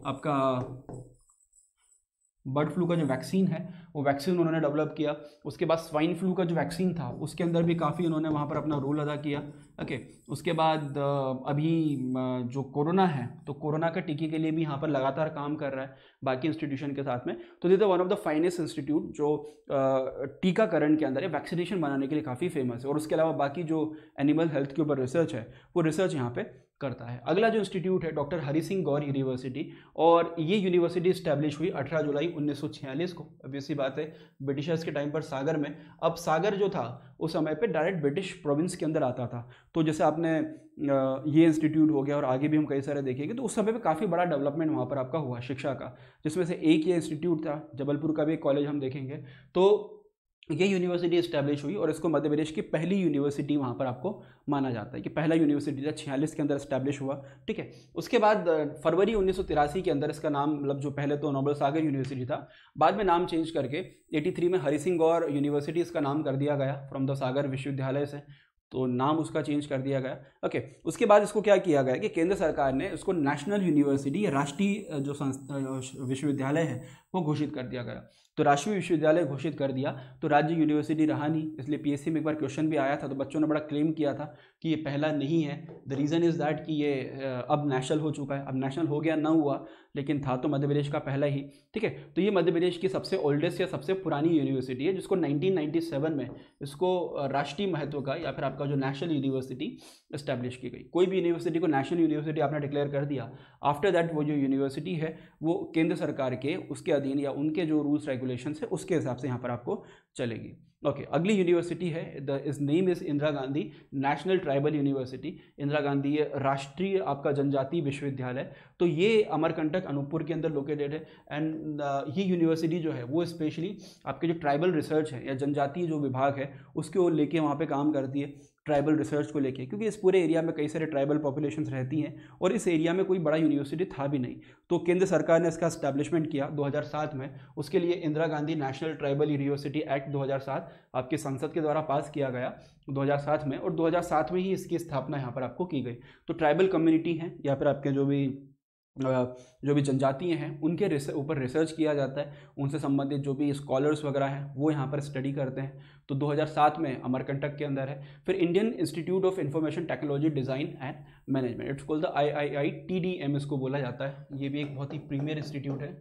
आपका बर्ड फ्लू का जो वैक्सीन है, वो वैक्सीन उन्होंने डेवलप किया। उसके बाद स्वाइन फ्लू का जो वैक्सीन था, उसके अंदर भी काफ़ी उन्होंने वहाँ पर अपना रोल अदा किया। ओके, उसके बाद अभी जो कोरोना है तो कोरोना के टीके के लिए भी यहाँ पर लगातार काम कर रहा है बाकी इंस्टीट्यूशन के साथ में। तो this one of the finest institute जो टीकाकरण के अंदर है, वैक्सीनेशन बनाने के लिए काफ़ी फ़ेमस है। और उसके अलावा बाकी जो एनिमल हेल्थ के ऊपर रिसर्च है, वो रिसर्च यहाँ पर करता है। अगला जो इंस्टीट्यूट है, डॉक्टर हरी सिंह गौर यूनिवर्सिटी, और ये यूनिवर्सिटी इस्टेब्लिश हुई 18 जुलाई 1946 को। अब इसी बात है, ब्रिटिशर्स के टाइम पर सागर में, अब सागर जो था, उस समय पे डायरेक्ट ब्रिटिश प्रोविंस के अंदर आता था। तो जैसे आपने ये इंस्टीट्यूट हो गया और आगे भी हम कई सारे देखेंगे तो उस समय पे काफ़ी बड़ा डेवलपमेंट वहाँ पर आपका हुआ, शिक्षा का, जिसमें से एक ये इंस्टीट्यूट था, जबलपुर का भी एक कॉलेज हम देखेंगे। तो ये यूनिवर्सिटी इस्टेब्लिश हुई और इसको मध्य प्रदेश की पहली यूनिवर्सिटी वहाँ पर आपको माना जाता है कि पहला यूनिवर्सिटी था, छियालीस के अंदर इस्टेब्लिश हुआ, ठीक है? उसके बाद फरवरी उन्नीस सौ तिरासी के अंदर इसका नाम मतलब जो पहले तो नोबल सागर यूनिवर्सिटी था, बाद में नाम चेंज करके 83 में हरि सिंह गौर यूनिवर्सिटी इसका नाम कर दिया गया फ्रॉम द सागर विश्वविद्यालय से तो नाम उसका चेंज कर दिया गया। ओके उसके बाद इसको क्या किया गया कि केंद्र सरकार ने इसको नेशनल यूनिवर्सिटी राष्ट्रीय जो संस्था विश्वविद्यालय है, वो घोषित कर दिया गया। तो राष्ट्रीय विश्वविद्यालय घोषित कर दिया। तो राज्य यूनिवर्सिटी रहा नहीं, इसलिए पीएससी में एक बार क्वेश्चन भी आया था तो बच्चों ने बड़ा क्लेम किया था कि ये पहला नहीं है। द रीज़न इज़ दैट कि ये अब नेशनल हो चुका है। अब नेशनल हो गया, ना हुआ, लेकिन था तो मध्य प्रदेश का पहला ही। ठीक है? तो ये मध्य प्रदेश की सबसे ओल्डेस्ट या सबसे पुरानी यूनिवर्सिटी है, जिसको 1997 में इसको राष्ट्रीय महत्व का या फिर आपका जो नेशनल यूनिवर्सिटी इस्टेब्लिश की गई। कोई भी यूनिवर्सिटी को नेशनल यूनिवर्सिटी आपने डिक्लेयर कर दिया। आफ्टर दैट वो जो यूनिवर्सिटी है, वो केंद्र सरकार के, उसके अधीन या उनके जो रूल्स रेगुलेशन है उसके हिसाब से यहाँ पर आपको चलेगी। ओके okay, अगली यूनिवर्सिटी है द इस name is Indira Gandhi national tribal university Indira Gandhi ये राष्ट्रीय आपका जनजातीय विश्वविद्यालय तो ये अमरकंटक अनूपपुर के अंदर लोकेटेड है। एंड uh, ये यूनिवर्सिटी जो है वो स्पेशली आपके जो ट्राइबल रिसर्च है या जनजातीय जो विभाग है उसके ओर लेके वहाँ पे काम करती है। ट्राइबल रिसर्च को लेके, क्योंकि इस पूरे एरिया में कई सारे ट्राइबल पॉपुलेशन रहती हैं और इस एरिया में कोई बड़ा यूनिवर्सिटी था भी नहीं। तो केंद्र सरकार ने इसका स्टैब्लिशमेंट किया 2007 में। उसके लिए Indira Gandhi national tribal university act 2007 आपके संसद के द्वारा पास किया गया 2007 में और 2007 में ही इसकी स्थापना यहाँ पर आपको की गई। तो ट्राइबल कम्युनिटी हैं या फिर आपके जो भी जो भी जनजातियाँ हैं, उनके ऊपर रिसर्च किया जाता है। उनसे संबंधित जो भी स्कॉलर्स वगैरह हैं, वो यहाँ पर स्टडी करते हैं। तो 2007 में अमरकंटक के अंदर है। फिर Indian institute of information technology design and management it's call the I I I T D M इसको बोला जाता है। ये भी एक बहुत ही प्रीमियर इंस्टीट्यूट है।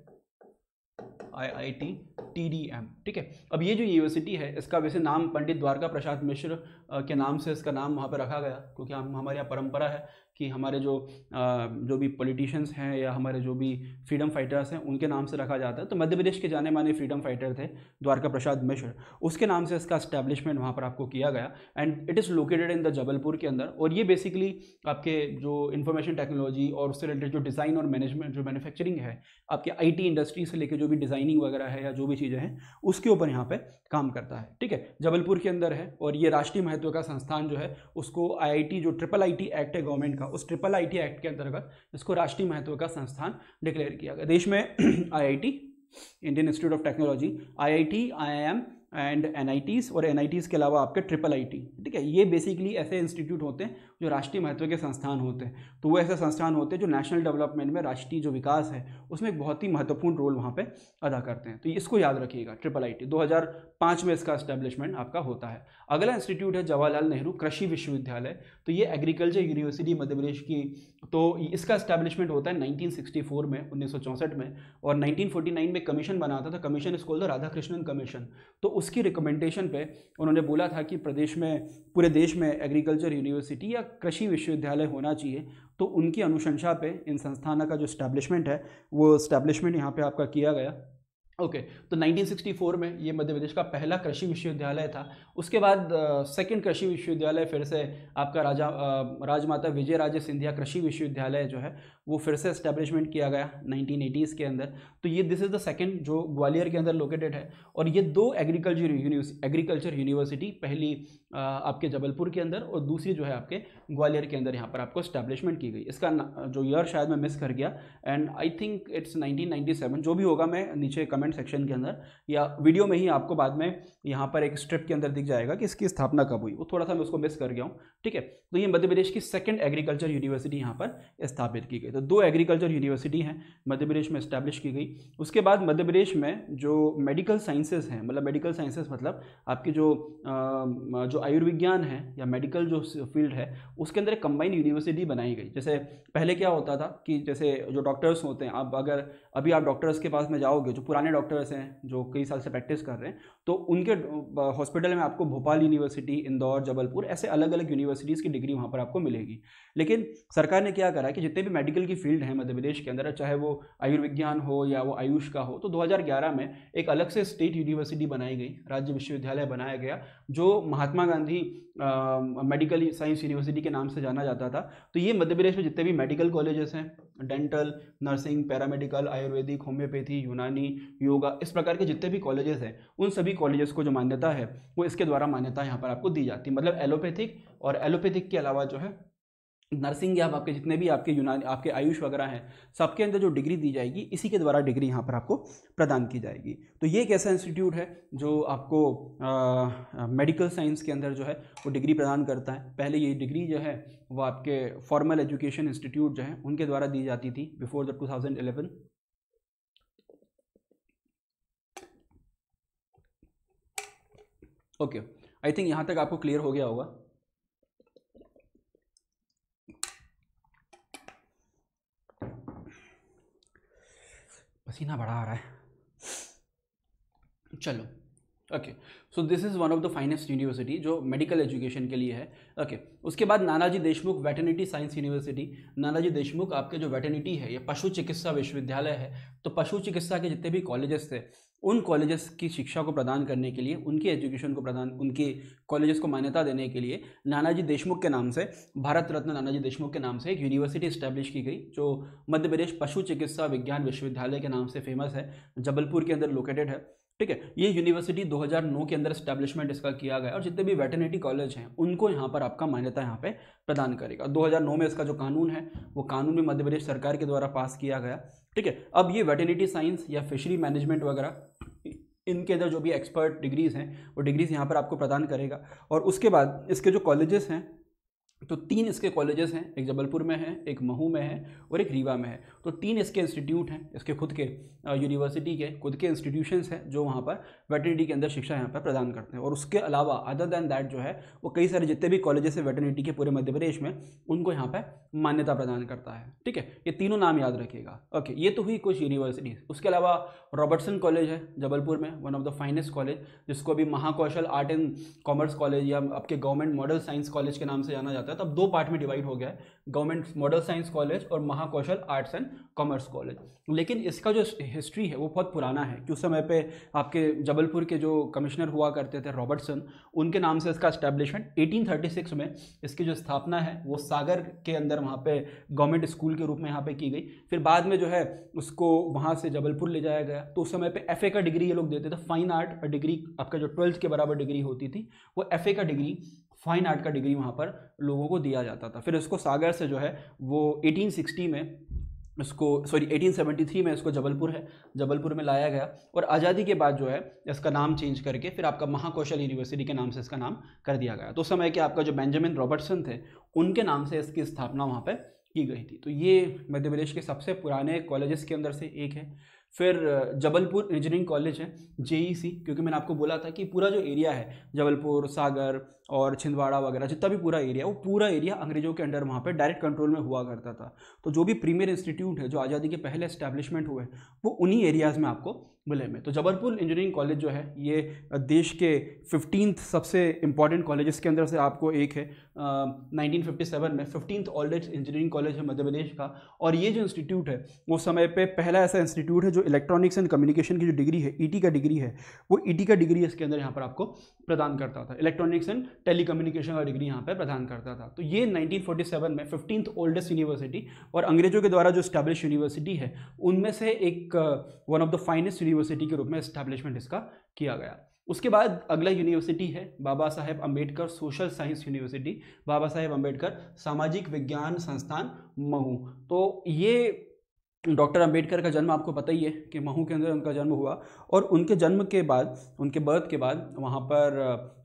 I I T T D M ठीक है? अब ये जो यूनिवर्सिटी है, इसका वैसे नाम पंडित द्वारका प्रसाद मिश्र के नाम से इसका नाम वहाँ पर रखा गया, क्योंकि हम, हमारे यहाँ परंपरा है। कि हमारे जो जो भी पॉलिटिशियंस हैं या हमारे जो भी फ्रीडम फाइटर्स हैं, उनके नाम से रखा जाता है। तो मध्य प्रदेश के जाने माने फ्रीडम फाइटर थे द्वारका प्रसाद मिश्र। उसके नाम से इसका स्टैब्लिशमेंट वहाँ पर आपको किया गया। And it is located in the Jabalpur के अंदर। और ये बेसिकली आपके जो इन्फॉर्मेशन टेक्नोलॉजी और उससे रिलेटेड जो डिज़ाइन और मैनेजमेंट जो मैन्युफैक्चरिंग है, आपके आई इंडस्ट्री से लेकर जो भी डिज़ाइनिंग वगैरह है या जो भी चीज़ें हैं, उसके ऊपर यहाँ पर काम करता है। ठीक है? जबलपुर के अंदर है और ये राष्ट्रीय महत्व का संस्थान जो है, उसको आईआईटी जो ट्रिपल आईटी एक्ट है गवर्नमेंट का उस ट्रिपल आईटी एक्ट के अंतर्गत इसको राष्ट्रीय महत्व का संस्थान डिक्लेयर किया गया। देश में IIT Indian institute of technology IIT IIM and N और एन के अलावा आपके ट्रिपल आईटी ठीक है, ये बेसिकली ऐसे इंस्टीट्यूट होते हैं जो राष्ट्रीय महत्व के संस्थान होते हैं। तो वो ऐसे संस्थान होते हैं जो नेशनल डेवलपमेंट में राष्ट्रीय जो विकास है, उसमें एक बहुत ही महत्वपूर्ण रोल वहाँ पर अदा करते हैं। तो इसको याद रखिएगा ट्रिपल आई टी में इसका स्टैब्लिशमेंट आपका होता है। अगला इंस्टीट्यूट है जवाहरलाल नेहरू कृषि विश्वविद्यालय। तो ये एग्रीकल्चर यूनिवर्सिटी मध्य प्रदेश की तो इसका स्टैब्लिशमेंट होता है 1964 में, उन्नीस सौ चौंसठ में और 1949 में कमीशन बनाता था कमीशन इस कॉल्ड राधा कृष्णन कमीशन तो उसकी रिकमेंडेशन पे उन्होंने बोला था कि प्रदेश में, पूरे देश में एग्रीकल्चर यूनिवर्सिटी या कृषि विश्वविद्यालय होना चाहिए तो उनकी अनुशंसा पे इन संस्थान का जो स्टैब्लिशमेंट है वो स्टैब्लिशमेंट यहाँ पे आपका किया गया। ओके okay, तो 1964 में ये मध्य प्रदेश का पहला कृषि विश्वविद्यालय था। उसके बाद सेकंड कृषि विश्वविद्यालय फिर से आपका राजा राजमाता विजय राजे सिंधिया कृषि विश्वविद्यालय जो है वो फिर से इस्टेब्लिशमेंट किया गया 1980s के अंदर। तो ये दिस इज़ द सेकेंड जो ग्वालियर के अंदर लोकेटेड है और ये दो एग्रीकल्चर एग्रीकल्चर यूनिवर्सिटी पहली आपके जबलपुर के अंदर और दूसरी जो है आपके ग्वालियर के अंदर यहाँ पर आपको स्टैब्लिशमेंट की गई। इसका जो ईयर शायद मैं मिस कर गया and I think it's nineteen जो भी होगा मैं नीचे कमेंट सेक्शन के अंदर या वीडियो में ही आपको बाद में यहाँ पर एक स्ट्रिप के अंदर दिख जाएगा कि इसकी स्थापना कब हुई। वो थोड़ा सा मैं उसको मिस कर गया हूँ, ठीक है? तो ये मध्य प्रदेश की सेकेंड एग्रीकल्चर यूनिवर्सिटी यहाँ पर स्थापित की गई। तो दो एग्रीकल्चर यूनिवर्सिटी हैं, मध्य प्रदेश में इस्टेब्लिश की गई। उसके बाद मध्य प्रदेश में जो मेडिकल साइंसेज हैं मतलब मेडिकल साइंसेज मतलब आपके जो जो आयुर्विज्ञान है या मेडिकल जो फ़ील्ड है, उसके अंदर एक कंबाइंड यूनिवर्सिटी बनाई गई। जैसे पहले क्या होता था कि जैसे जो डॉक्टर्स होते हैं आप अगर, अभी आप डॉक्टर्स के पास में जाओगे, जो पुराने डॉक्टर्स हैं, जो कई साल से प्रैक्टिस कर रहे हैं तो उनके हॉस्पिटल में आपको भोपाल यूनिवर्सिटी, इंदौर, जबलपुर ऐसे अलग अलग यूनिवर्सिटीज़ की डिग्री वहाँ पर आपको मिलेगी। लेकिन सरकार ने क्या करा कि जितने भी मेडिकल की फ़ील्ड हैं मध्य प्रदेश के अंदर, चाहे वो आयुर्विज्ञान हो या वो आयुष का हो तो 2011 में एक अलग से स्टेट यूनिवर्सिटी बनाई गई, राज्य विश्वविद्यालय बनाया गया, जो Mahatma Gandhi medical science university के नाम से जाना जाता था। तो ये मध्य प्रदेश में जितने भी मेडिकल कॉलेजेस हैं dental nursing paramedical ayurvedic homeopathy Unani yoga इस प्रकार के जितने भी कॉलेजेस हैं, उन सभी कॉलेजेस को जो मान्यता है, वो इसके द्वारा मान्यता यहाँ पर आपको दी जाती है। मतलब एलोपैथिक और एलोपैथिक के अलावा जो है नर्सिंग या आपके जितने भी आपके यूनानी, आपके आयुष वगैरह हैं, सबके अंदर जो डिग्री दी जाएगी, इसी के द्वारा डिग्री यहाँ पर आपको प्रदान की जाएगी। तो ये एक ऐसा इंस्टीट्यूट है जो आपको मेडिकल साइंस के अंदर जो है वो डिग्री प्रदान करता है। पहले ये डिग्री जो है वो आपके फॉर्मल एजुकेशन इंस्टीट्यूट जो है उनके द्वारा दी जाती थी, before the two thousand okay, I think यहाँ तक आपको क्लियर हो गया होगा। पसीना बड़ा आ रहा है। चलो। Okay so this is one of the finest university जो मेडिकल एजुकेशन के लिए है. Okay okay. उसके बाद Nanaji Deshmukh veterinary science university Nanaji Deshmukh आपके जो वेटर्निटी है, ये पशु चिकित्सा विश्वविद्यालय है. तो पशु चिकित्सा के जितने भी कॉलेजेस थे, उन कॉलेजेस की शिक्षा को प्रदान करने के लिए, उनकी एजुकेशन को प्रदान, उनके कॉलेजेस को मान्यता देने के लिए नानाजी देशमुख के नाम से, भारत रत्न नानाजी देशमुख के नाम से एक यूनिवर्सिटी इस्टेब्लिश की गई, जो मध्य प्रदेश पशु चिकित्सा विज्ञान विश्वविद्यालय के नाम से फ़ेमस है. जबलपुर के अंदर लोकेटेड है. ठीक है? ये यूनिवर्सिटी 2009 के अंदर स्टैब्लिशमेंट इसका किया गया और जितने भी वेटर्निटी कॉलेज हैं, उनको यहाँ पर आपका मान्यता यहाँ पे प्रदान करेगा। 2009 में इसका जो कानून है, वो कानून भी मध्य प्रदेश सरकार के द्वारा पास किया गया। ठीक है? अब ये वेटर्निटी साइंस या फिशरी मैनेजमेंट वगैरह, इनके अंदर जो भी एक्सपर्ट डिग्रीज़ हैं, वो डिग्रीज़ यहाँ पर आपको प्रदान करेगा। और उसके बाद इसके जो कॉलेजेस हैं तो तीन इसके कॉलेजेस हैं, एक जबलपुर में है, एक महू में है और एक रीवा में है। तो तीन इसके इंस्टीट्यूट हैं, इसके खुद के यूनिवर्सिटी के, खुद के इंस्टीट्यूशंस हैं जो वहाँ पर वेटर्निटी के अंदर शिक्षा यहाँ पर प्रदान करते हैं। और उसके अलावा अदर दैन दैट जो है, वो कई सारे जितने भी कॉलेजेस हैं वेटर्निटी के पूरे मध्य प्रदेश में, उनको यहाँ पर मान्यता प्रदान करता है। ठीक है? ये तीनों नाम याद रखिएगा। ओके ये तो हुई कुछ यूनिवर्सिटीज़ उसके अलावा रॉबर्टसन कॉलेज है, जबलपुर में one of the finest college जिसको अभी Mahakaushal art and commerce college या आपके गवर्नमेंट मॉडल साइंस कॉलेज के नाम से जाना जाता है तब दो पार्ट में डिवाइड हो गया है। गवर्नमेंट मॉडल साइंस कॉलेज और Mahakaushal arts and commerce college. लेकिन इसका जो हिस्ट्री है, वो बहुत पुराना है। कि उस समय पे आपके जबलपुर के जो कमिश्नर हुआ करते थे, रॉबर्टसन, उनके नाम से इसका स्टैब्लिशमेंट 1836 में इसकी जो स्थापना है, वो सागर के अंदर वहाँ पे गवर्नमेंट स्कूल के रूप में यहाँ पे की गई। फिर बाद में जो है, उसको वहाँ से जबलपुर ले जाया गया। तो उस समय पे एफ़ का डिग्री ये लोग देते थे फाइन आर्ट डिग्री आपका जो ट्वेल्थ के बराबर डिग्री होती थी, वो एफ़ का डिग्री फाइन आर्ट का डिग्री वहाँ पर लोगों को दिया जाता था। फिर इसको सागर से जो है, वो 1860 में इसको सॉरी 1873 में इसको जबलपुर है, जबलपुर में लाया गया और आज़ादी के बाद जो है, इसका नाम चेंज करके फिर आपका महाकौशल यूनिवर्सिटी के नाम से इसका नाम कर दिया गया। तो उस समय के आपका जो बेंजामिन रॉबर्टसन थे, उनके नाम से इसकी स्थापना वहाँ पर की गई थी। तो ये मध्य प्रदेश के सबसे पुराने कॉलेजेस के अंदर से एक है। फिर जबलपुर इंजीनियरिंग कॉलेज है, जेईसी, क्योंकि मैंने आपको बोला था कि पूरा जो एरिया है, जबलपुर, सागर और छिंदवाड़ा वगैरह, जितना भी पूरा एरिया, वो पूरा एरिया अंग्रेज़ों के अंडर वहाँ पर डायरेक्ट कंट्रोल में हुआ करता था। तो जो भी प्रीमियर इंस्टीट्यूट है, जो आज़ादी के पहले इस्टेब्लिशमेंट हुए वो उन्हीं एरियाज़ में आपको मिले में तो जबलपुर इंजीनियरिंग कॉलेज जो है, ये देश के फिफ्टींथ सबसे इंपॉर्टेंट कॉलेजेस के अंदर से आपको एक है। नाइनटीन फिफ्टी सेवन में फिफ्टींथ ओल्डेस्ट इंजीनियरिंग कॉलेज है मध्य प्रदेश का। और ये जो इंस्टीट्यूट है, वो समय पे पहला ऐसा इंस्टीट्यूट है जो इलेक्ट्रॉनिक्स एंड कम्युनिकेशन की जो डिग्री है ईटी का डिग्री है, वो ईटी का डिग्री इसके अंदर यहाँ पर आपको प्रदान करता था। इलेक्ट्रॉनिक्स एंड टेलीकम्युनिकेशन का डिग्री यहाँ पर प्रदान करता था। तो ये 1947 में फिफ्टींथ ओल्डेस्ट यूनिवर्सिटी और अंग्रेज़ों के द्वारा जो स्टैब्लिश यूनिवर्सिटी है, उनमें से एक वन ऑफ़ द फाइनेस्ट के रूप में इस्टेब्लिशमेंट इसका किया गया। उसके बाद अगला यूनिवर्सिटी है Baba Saheb Ambedkar social science university Baba Saheb Ambedkar सामाजिक विज्ञान संस्थान महू तो ये डॉक्टर अंबेडकर का जन्म आपको पता ही है कि महू के अंदर उनका जन्म हुआ और उनके जन्म के बाद, उनके बर्थ के बाद वहाँ पर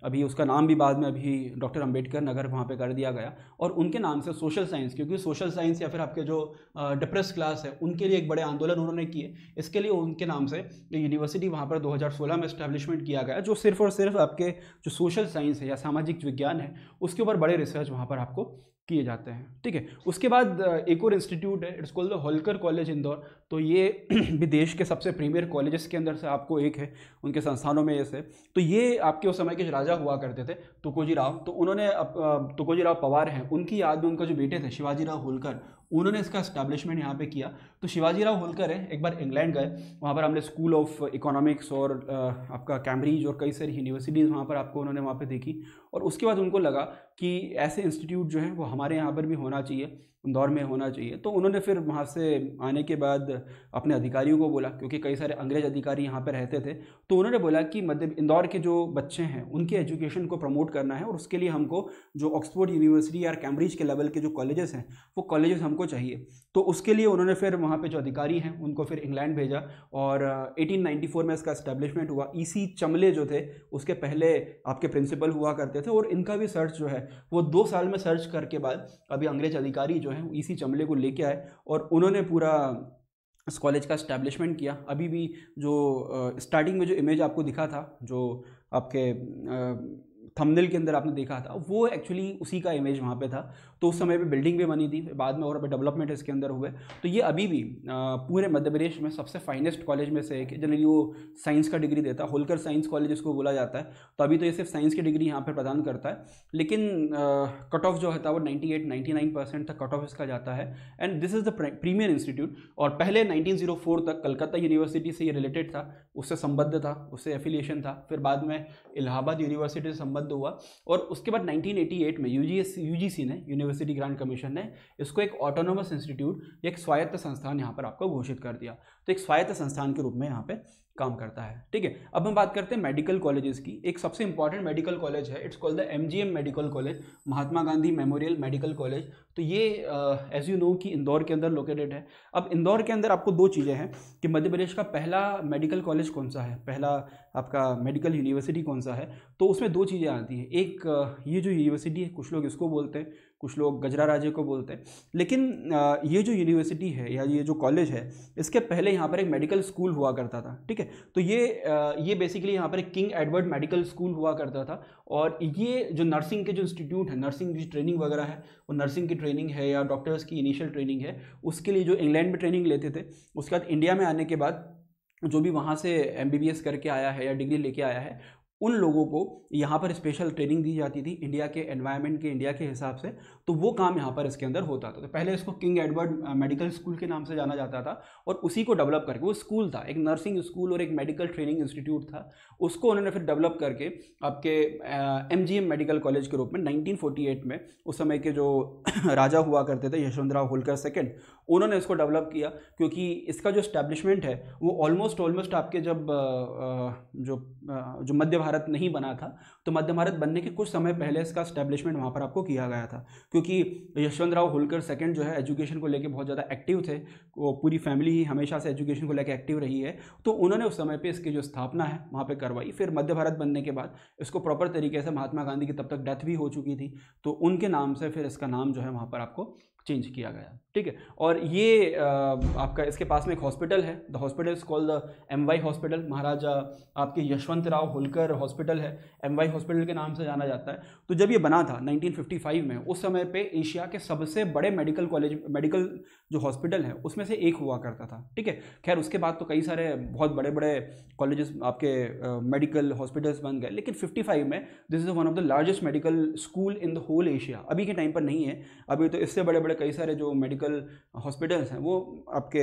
अभी उसका नाम भी बाद में अभी डॉक्टर अंबेडकर नगर वहाँ पे कर दिया गया और उनके नाम से सोशल साइंस, क्योंकि सोशल साइंस या फिर आपके जो डिप्रेस क्लास है, उनके लिए एक बड़े आंदोलन उन्होंने किए। इसके लिए उनके नाम से यूनिवर्सिटी वहाँ पर दो हज़ार सोलह में इस्टेब्लिशमेंट किया गया, जो सिर्फ़ और सिर्फ़ आपके जो सोशल साइंस है या सामाजिक विज्ञान है, उसके ऊपर बड़े रिसर्च वहाँ पर आपको किए जाते हैं। ठीक है? उसके बाद एक और इंस्टीट्यूट है it's called the Holkar college Indore तो ये भी देश के सबसे प्रीमियर कॉलेजेस के अंदर से आपको एक है, उनके संस्थानों में ये से। तो ये आपके उस समय के राजा हुआ करते थे तुकोजी राव तो उन्होंने तुकोजी राव पवार हैं, उनकी याद में उनका जो बेटे थे शिवाजी राव होलकर उन्होंने इसका स्टैब्लिशमेंट यहाँ पे किया। तो शिवाजी राव होलकर है, एक बार इंग्लैंड गए, वहाँ पर हमने स्कूल ऑफ़ इकोनॉमिक्स और आपका कैम्ब्रिज और कई सारी यूनिवर्सिटीज़ वहाँ पर आपको उन्होंने वहाँ पर देखी। और उसके बाद उनको लगा कि ऐसे इंस्टीट्यूट जो हैं, वो हमारे यहाँ पर भी होना चाहिए। इंदौर में होना चाहिए। तो उन्होंने फिर वहाँ से आने के बाद अपने अधिकारियों को बोला, क्योंकि कई सारे अंग्रेज़ अधिकारी यहाँ पर रहते थे। तो उन्होंने बोला कि मध्य इंदौर के जो बच्चे हैं, उनके एजुकेशन को प्रमोट करना है और उसके लिए हमको जो ऑक्सफोर्ड यूनिवर्सिटी या कैम्ब्रिज के लेवल के जो कॉलेजेस हैं, वो कॉलेजेस हमको चाहिए। तो उसके लिए उन्होंने फिर वहाँ पर जो अधिकारी हैं, उनको फिर इंग्लैंड भेजा और एटीन में इसका स्टैब्लिशमेंट हुआ। ई चमले जो थे, उसके पहले आपके प्रिंसिपल हुआ करते थे और इनका भी सर्च जो है, वो दो साल में सर्च करके बाद अभी अंग्रेज़ अधिकारी जो हैं, इसी चमले को लेके आए और उन्होंने पूरा इस कॉलेज का इस्टेब्लिशमेंट किया। अभी भी जो स्टार्टिंग में जो इमेज आपको दिखा था, जो आपके थंबनेल के अंदर आपने देखा था, वो एक्चुअली उसी का इमेज वहाँ पे था। तो उस समय पे बिल्डिंग भी बनी थी बाद में और डेवलपमेंट इसके अंदर हुए। तो ये अभी भी पूरे मध्य प्रदेश में सबसे फाइनेस्ट कॉलेज में से एक जनरली वो साइंस का डिग्री देता है। होलकर साइंस कॉलेज इसको बोला जाता है तो अभी तो ये सिर्फ़ साइंस की डिग्री यहाँ पर प्रदान करता है। लेकिन कट ऑफ़ जो है वो ninety eight ninety nine percent तक कट ऑफ़ इसका जाता है। And this is the premier institute और पहले नाइनटीन ज़ीरो फोर तक कलकत्ता यूनिवर्सिटी से ये रिलेटेड था, उससे संबद्ध था, उससे एफिलिएशन था। फिर बाद में इलाहाबाद यूनिवर्सिटी से संबद्ध हुआ। और उसके बाद 1988 में यूजीएस यूजीसी ने यूनिवर्सिटी ग्रांट कमीशन ने इसको एक ऑटोनोमस इंस्टीट्यूट एक स्वायत्त संस्थान यहाँ पर आपको घोषित कर दिया। तो एक स्वायत्त संस्थान के रूप में यहाँ पे काम करता है। ठीक है, अब हम बात करते हैं मेडिकल कॉलेजेस की। एक सबसे इंपॉर्टेंट मेडिकल कॉलेज है it's called the MGM medical college Mahatma Gandhi memorial medical college तो ये एज यू नो कि इंदौर के अंदर लोकेटेड है। अब इंदौर के अंदर आपको दो चीज़ें हैं कि मध्य प्रदेश का पहला मेडिकल कॉलेज कौन सा है, पहला आपका मेडिकल यूनिवर्सिटी कौन सा है। तो उसमें दो चीज़ें आती हैं। एक ये जो यूनिवर्सिटी है, कुछ लोग इसको बोलते हैं कुछ लोग गजरा राजे को बोलते हैं। लेकिन ये जो यूनिवर्सिटी है या ये जो कॉलेज है, इसके पहले यहाँ पर एक मेडिकल स्कूल हुआ करता था, ठीक है? तो ये ये बेसिकली यहाँ पर एक किंग एडवर्ड मेडिकल स्कूल हुआ करता था और ये जो नर्सिंग के जो इंस्टीट्यूट है नर्सिंग की ट्रेनिंग वगैरह है, वो नर्सिंग की ट्रेनिंग है या डॉक्टर्स की इनिशियल ट्रेनिंग है, उसके लिए जो इंग्लैंड में ट्रेनिंग लेते थे, उसके बाद इंडिया में आने के बाद जो भी वहाँ से एमबीबीएस करके आया है या डिग्री लेके आया है उन लोगों को यहाँ पर स्पेशल ट्रेनिंग दी जाती थी इंडिया के एनवायरनमेंट के इंडिया के हिसाब से तो वो काम यहाँ पर इसके अंदर होता था। तो पहले इसको किंग एडवर्ड मेडिकल स्कूल के नाम से जाना जाता था और उसी को डेवलप करके, वो स्कूल था, एक नर्सिंग स्कूल और एक मेडिकल ट्रेनिंग इंस्टीट्यूट था, उसको उन्होंने फिर डेवलप करके आपके M G M medical college के रूप में नाइनटीन में, उस समय के जो राजा हुआ करते थे, यशवंतराव होलकर सेकेंड उन्होंने इसको डेवलप किया, क्योंकि इसका जो स्टैब्लिशमेंट है, वो ऑलमोस्ट ऑलमोस्ट आपके जब जो जो मध्य भारत नहीं बना था तो मध्य भारत बनने के कुछ समय पहले इसका स्टैब्लिशमेंट वहाँ पर आपको किया गया था। क्योंकि यशवंत राव होलकर सेकेंड जो है एजुकेशन को लेकर बहुत ज़्यादा एक्टिव थे, वो पूरी फैमिली ही हमेशा से एजुकेशन को लेकर एक्टिव रही है। तो उन्होंने उस समय पर इसकी जो स्थापना है, वहाँ पर करवाई। फिर मध्य भारत बनने के बाद इसको प्रॉपर तरीके से महात्मा गांधी की तब तक डेथ भी हो चुकी थी तो उनके नाम से फिर इसका नाम जो है, वहाँ पर आपको चेंज किया गया ठीक है? और ये आपका इसके पास में एक हॉस्पिटल है, the hospital is called the M Y hospital. Maharaja, आपके यशवंत राव होलकर हॉस्पिटल है, एम वाई हॉस्पिटल के नाम से जाना जाता है। तो जब ये बना था 1955 में, उस समय पे एशिया के सबसे बड़े मेडिकल कॉलेज, मेडिकल जो हॉस्पिटल है, उसमें से एक हुआ करता था, ठीक है? खैर, उसके बाद तो कई सारे बहुत बड़े बड़े कॉलेजेस आपके मेडिकल हॉस्पिटल्स बन गए, लेकिन फिफ्टी में this is one of the largest medical school in the whole Asia अभी के टाइम पर नहीं है, अभी तो इससे बड़े बड़े कई सारे जो मेडिकल हॉस्पिटल्स हैं, वो आपके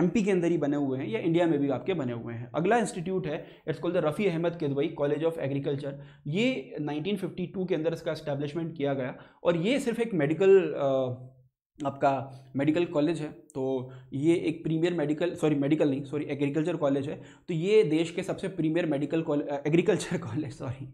एमपी के अंदर ही बने हुए हैं या इंडिया में भी आपके बने हुए हैं। अगला इंस्टीट्यूट है it's called the Rafi Ahmed Kidwai college of agriculture ये 1952 के अंदर इसका इस्टेब्लिशमेंट किया गया और ये सिर्फ़ एक मेडिकल आपका मेडिकल कॉलेज है। तो ये एक प्रीमियर मेडिकल सॉरी मेडिकल नहीं सॉरी एग्रीकल्चर कॉलेज है। तो ये देश के सबसे premier medical agriculture college sorry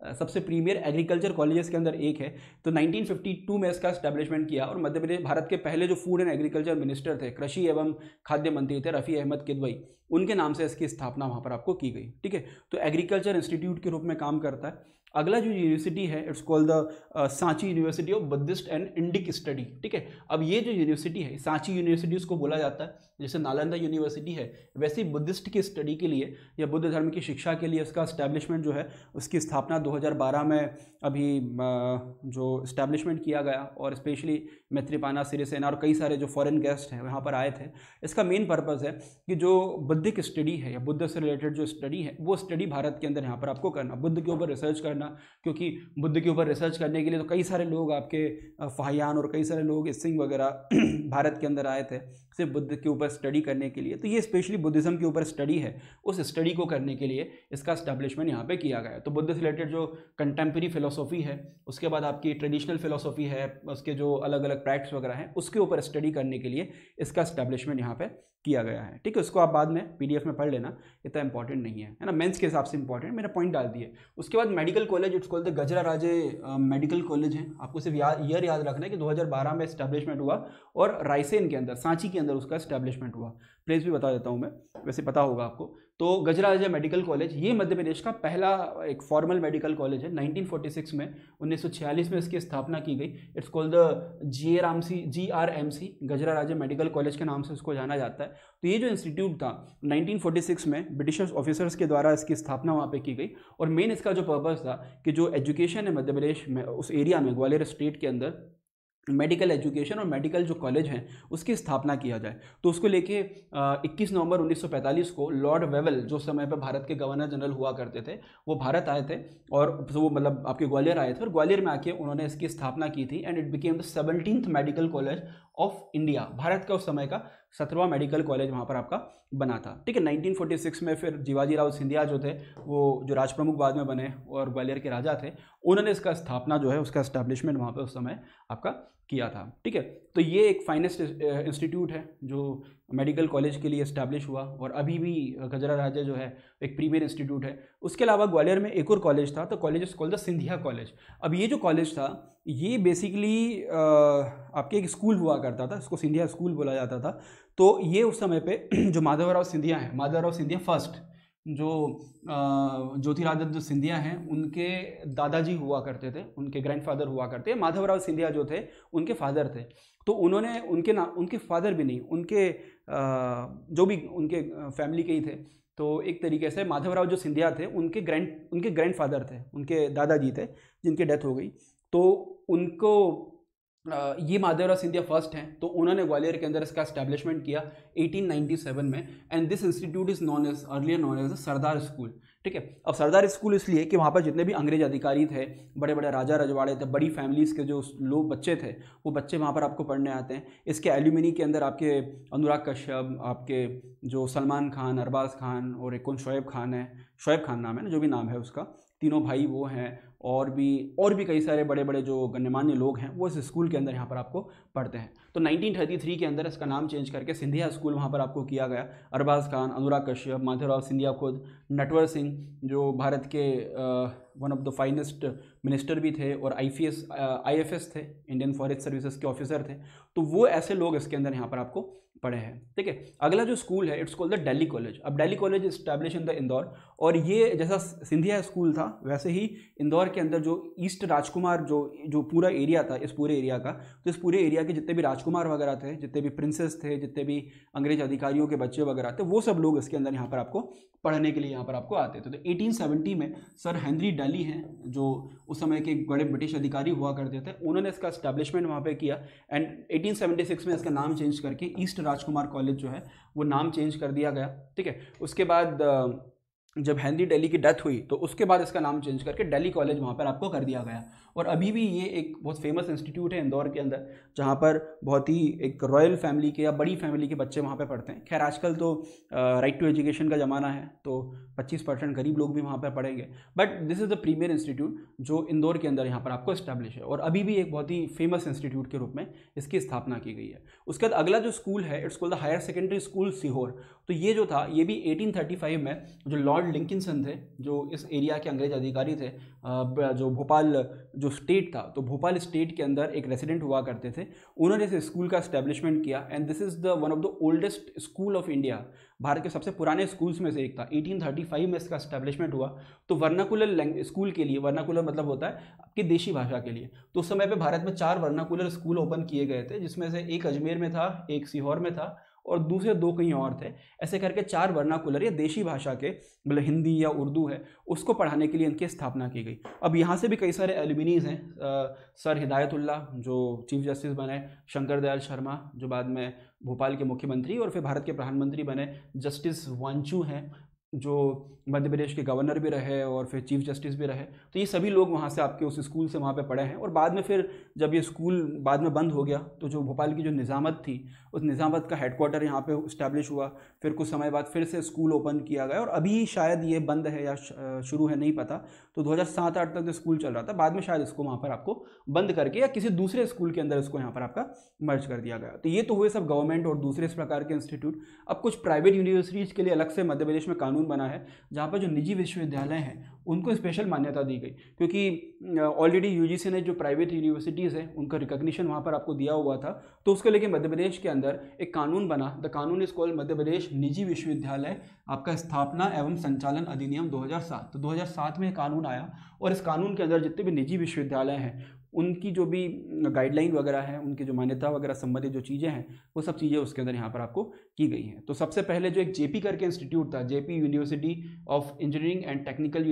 सबसे प्रीमियर एग्रीकल्चर कॉलेजेस के अंदर एक है। तो 1952 में इसका स्टैब्लिशमेंट किया और मध्य प्रदेश, भारत के पहले जो फ़ूड एंड एग्रीकल्चर मिनिस्टर थे, कृषि एवं खाद्य मंत्री थे रफ़ी अहमद किदवई, उनके नाम से इसकी स्थापना वहाँ पर आपको की गई, ठीक है? तो एग्रीकल्चर इंस्टीट्यूट के रूप में काम करता है। अगला जो यूनिवर्सिटी है it's called the Sanchi university of Buddhist and Indic study ठीक है? अब ये जो यूनिवर्सिटी है, सांची यूनिवर्सिटी उसको बोला जाता है। जैसे नालंदा यूनिवर्सिटी है, वैसे ही बुद्धिस्ट की स्टडी के लिए या बुद्ध धर्म की शिक्षा के लिए उसका स्टैब्लिशमेंट जो है, उसकी स्थापना 2012 में अभी जो इस्टेब्लिशमेंट किया गया और स्पेशली मैत्रीपाना, सिरिसेना और कई सारे जो फॉरेन गेस्ट हैं, वहाँ पर आए थे। इसका मेन पर्पज़ है कि जो बुद्धिक स्टडी है या बुद्ध से रिलेटेड जो स्टडी है, वो स्टडी भारत के अंदर यहाँ पर आपको करना, बुद्ध के ऊपर रिसर्च करना, क्योंकि बुद्ध के ऊपर रिसर्च करने के लिए तो कई सारे लोग आपके फाहियान और कई सारे लोग सिंह वगैरह भारत के अंदर आए थे। सिर्फ़ बुद्ध के ऊपर स्टडी करने के लिए तो ये स्पेशली बुद्धिज़्म के ऊपर स्टडी है, उस स्टडी को करने के लिए इसका स्टैब्लिशमेंट यहाँ पे किया गया तो बुद्ध से रिलेटेड जो कंटेम्प्रेरी फिलोसॉफी है, उसके बाद आपकी ट्रेडिशनल फिलोसॉफी है, उसके जो अलग अलग प्रैक्ट्स वगैरह हैं, उसके ऊपर स्टडी करने के लिए इसका स्टैब्लिशमेंट यहाँ पर किया गया है। ठीक है, उसको आप बाद में पीडीएफ में पढ़ लेना, इतना इंपॉर्टेंट नहीं है। है ना? मेंस के हिसाब से इंपॉर्टेंट मैंने पॉइंट डाल दिए। उसके बाद medical college it's called the Gajra Raje medical college है। आपको सिर्फ़ याद ईयर याद रखना है कि 2012 में इस्टेब्लिशमेंट हुआ और रायसेन के अंदर, सांची के अंदर उसका इस्टेब्लिशमेंट हुआ। प्लेस भी बता देता हूँ मैं, वैसे पता होगा आपको। तो गजराज मेडिकल कॉलेज, ये मध्य प्रदेश का पहला, एक फॉर्मल मेडिकल कॉलेज है। 1946 में 1946 में इसकी स्थापना की गई। It's called the G R M C G R M C Gajra Raja medical college के नाम से उसको जाना जाता है। तो ये जो इंस्टीट्यूट था 1946 में ब्रिटिश ऑफिसर्स के द्वारा इसकी स्थापना वहाँ पर की गई। और मेन इसका जो पर्पज़ था कि जो एजुकेशन है मध्य प्रदेश में, उस एरिया में, ग्वालियर स्टेट के अंदर मेडिकल एजुकेशन और मेडिकल जो कॉलेज हैं, उसकी स्थापना किया जाए। तो उसको लेके 21 नवंबर 1945 को लॉर्ड वेवल, जो समय पर भारत के गवर्नर जनरल हुआ करते थे, वो भारत आए थे और वो मतलब आपके ग्वालियर आए थे और ग्वालियर में आके उन्होंने इसकी स्थापना की थी and it became the seventeenth medical college of India, Bharat का उस समय का सत्रवा मेडिकल कॉलेज वहाँ पर आपका बना था। ठीक है 1946 में फिर जीवाजी राव सिंधिया जो थे, वो जो राजप्रमुख बाद में बने और ग्वालियर के राजा थे, उन्होंने इसका स्थापना जो है, उसका इस्टेब्लिशमेंट वहाँ पर उस समय आपका किया था। ठीक है तो ये एक फाइनेस्ट इंस्टीट्यूट है जो मेडिकल कॉलेज के लिए इस्टेब्लिश हुआ और अभी भी गजरा राजा जो है, एक प्रीमियर इंस्टीट्यूट है। उसके अलावा ग्वालियर में एक और कॉलेज था तो college is called the Scindia college. अब ये जो कॉलेज था, ये बेसिकली आपके एक स्कूल हुआ करता था, इसको सिंधिया स्कूल बोला जाता था। तो ये उस समय पे जो माधवराव सिंधिया हैं, माधवराव सिंधिया फ़र्स्ट जो ज्योतिरादित्य सिंधिया हैं, उनके दादाजी हुआ करते थे, उनके ग्रैंडफादर हुआ करते माधवराव सिंधिया जो थे, उनके फादर थे। तो उन्होंने उनके ना, उनके फादर भी नहीं, उनके जो भी उनके फैमिली के ही थे। तो एक तरीके से माधवराव जो सिंधिया थे, उनके ग्रैंड उनके ग्रैंडफादर थे, उनके दादाजी थे, जिनकी डेथ हो गई। तो उनको ये माधवराव सिंधिया फ़र्स्ट हैं तो उन्होंने ग्वालियर के अंदर इसका स्टैब्लिशमेंट किया 1897 में and this institute is known as earlier known as Sardar school ठीक है? अब सरदार स्कूल इसलिए कि वहाँ पर जितने भी अंग्रेज़ अधिकारी थे बड़े बड़े राजा रजवाड़े थे, बड़ी फैमिलीज़ के जो लोग बच्चे थे, वो बच्चे वहाँ पर आपको पढ़ने आते हैं। इसके एल्यूमिनी के अंदर आपके अनुराग कश्यप, आपके जो सलमान खान, अरबाज खान और एक कौन, शोएब खान है, शोएब खान नाम है ना, जो भी नाम है उसका तीनों भाई वो हैं और भी और भी कई सारे बड़े बड़े जो गण्यमान्य लोग हैं, वो इस स्कूल के अंदर यहाँ पर आपको पढ़ते हैं। तो 1933 के अंदर इसका नाम चेंज करके सिंधिया स्कूल वहाँ पर आपको किया गया। अरबाज खान, अनुराग कश्यप, माधवराव सिंधिया खुद, नटवर सिंह, जो भारत के one of the finest minister भी थे और I S I F S थे इंडियन फॉरेस्ट सर्विसेज़ के ऑफिसर थे। तो वो ऐसे लोग इसके अंदर यहाँ पर आपको पढ़े हैं। ठीक है? अगला जो स्कूल है it's called the Delhi college अब Delhi college establish in the Indore और ये जैसा सिंधिया स्कूल था, वैसे ही इंदौर के अंदर जो ईस्ट राजकुमार जो जो पूरा एरिया था, इस पूरे एरिया का तो इस पूरे एरिया के जितने भी राजकुमार वगैरह थे, जितने भी प्रिंसेस थे, जितने भी अंग्रेज़ अधिकारियों के बच्चे वगैरह थे, वो सब लोग इसके अंदर यहाँ पर आपको पढ़ने के लिए यहाँ पर आपको आते थे। तो 1870 में सर हेनरी डेली हैं, जो उस समय के बड़े ब्रिटिश अधिकारी हुआ करते थे, उन्होंने इसका स्टैब्लिशमेंट वहाँ पे किया एंड 1876 में इसका नाम चेंज करके ईस्ट राजकुमार कॉलेज जो है, वो नाम चेंज कर दिया गया, ठीक है? उसके बाद जब हेनरी डेली की डेथ हुई तो उसके बाद इसका नाम चेंज करके डेली कॉलेज वहाँ पर आपको कर दिया गया। और अभी भी ये एक बहुत फ़ेमस इंस्टीट्यूट है इंदौर के अंदर, जहाँ पर बहुत ही एक रॉयल फैमिली के या बड़ी फैमिली के बच्चे वहाँ पर पढ़ते हैं। खैर, आजकल तो राइट टू एजुकेशन का ज़माना है तो 25 परसेंट गरीब लोग भी वहाँ पर पढ़ेंगे। But this is the premier institute जो इंदौर के अंदर यहाँ पर आपको इस्टेब्लिश है और अभी भी एक बहुत ही फ़ेमस इंस्टीट्यूट के रूप में इसकी स्थापना की गई है। उसके बाद अगला जो स्कूल है it's called the higher secondary school Sehore. तो ये जो था, ये भी 1835 में जो लॉर्ड लिंकिनसन थे, जो इस एरिया के अंग्रेज़ अधिकारी थे जो भोपाल, जो स्टेट था तो भोपाल स्टेट के अंदर एक रेसिडेंट हुआ करते थे। उन्होंने इस स्कूल का स्टैब्लिशमेंट किया and this is the one of the oldest school of India Bharat के सबसे पुराने स्कूल्स में से एक था। 1835 में इसका स्टैब्लिशमेंट हुआ। तो वर्नाकुलर स्कूल के लिए वर्नाकुलर मतलब होता है आपकी देशी भाषा के लिए। तो उस समय पर भारत में चार वर्नाकुलर स्कूल ओपन किए गए थे, जिसमें से एक अजमेर में था, एक सीहोर में था और दूसरे दो कहीं और थे। ऐसे करके चार वर्णाकुलर या देशी भाषा के मतलब हिंदी या उर्दू है, उसको पढ़ाने के लिए इनकी स्थापना की गई। अब यहाँ से भी कई सारे एलुमिनीज हैं सर हिदायतुल्ला जो चीफ जस्टिस बने, शंकर दयाल शर्मा, जो बाद में भोपाल के मुख्यमंत्री और फिर भारत के प्रधानमंत्री बने, जस्टिस वांचू हैं जो मध्य प्रदेश के गवर्नर भी रहे और फिर चीफ जस्टिस भी रहे तो ये सभी लोग वहाँ से आपके उस स्कूल से वहाँ पे पढ़े हैं। और बाद में फिर जब ये स्कूल बाद में बंद हो गया तो जो भोपाल की जो निज़ामत थी, उस निज़ामत का हेडक्वार्टर यहाँ पे इस्टेब्लिश हुआ। फिर कुछ समय बाद फिर से स्कूल ओपन किया गया और अभी शायद ये बंद है या शुरू है, नहीं पता। तो दो हज़ार आठ तक जो स्कूल चल रहा था, बाद में शायद इसको वहाँ पर आपको बंद करके या किसी दूसरे स्कूल के अंदर इसको यहाँ पर आपका मर्ज कर दिया गया। तो ये तो हुए सब गवर्नमेंट और दूसरे इस प्रकार के इंस्टीट्यूट अब कुछ प्राइवेट यूनिवर्सिटीज़ के लिए अलग से मध्य प्रदेश में कानून बना है, जहाँ पर जो निजी विश्वविद्यालय हैं, उनको स्पेशल मान्यता दी गई। क्योंकि ऑलरेडी यूजीसी ने जो प्राइवेट यूनिवर्सिटीज़ हैं, उनका रिकग्निशन वहाँ पर आपको दिया हुआ था। तो उसके लेके मध्य प्रदेश के अंदर एक कानून बना। द कानून इज़ कॉल्ड मध्य प्रदेश निजी विश्वविद्यालय, आपका स्थापना एवं संचालन अधिनियम 2007 तो 2007 में कानून आया और इस कानून के अंदर जितने भी निजी विश्वविद्यालय हैं उनकी जो भी गाइडलाइन वगैरह है, उनकी जो मान्यता वगैरह संबंधित जो चीज़ें हैं, वो सब चीज़ें उसके अंदर यहाँ पर आपको की गई हैं। तो सबसे पहले जो एक जेपी करके इंस्टीट्यूट था JP university of engineering and technical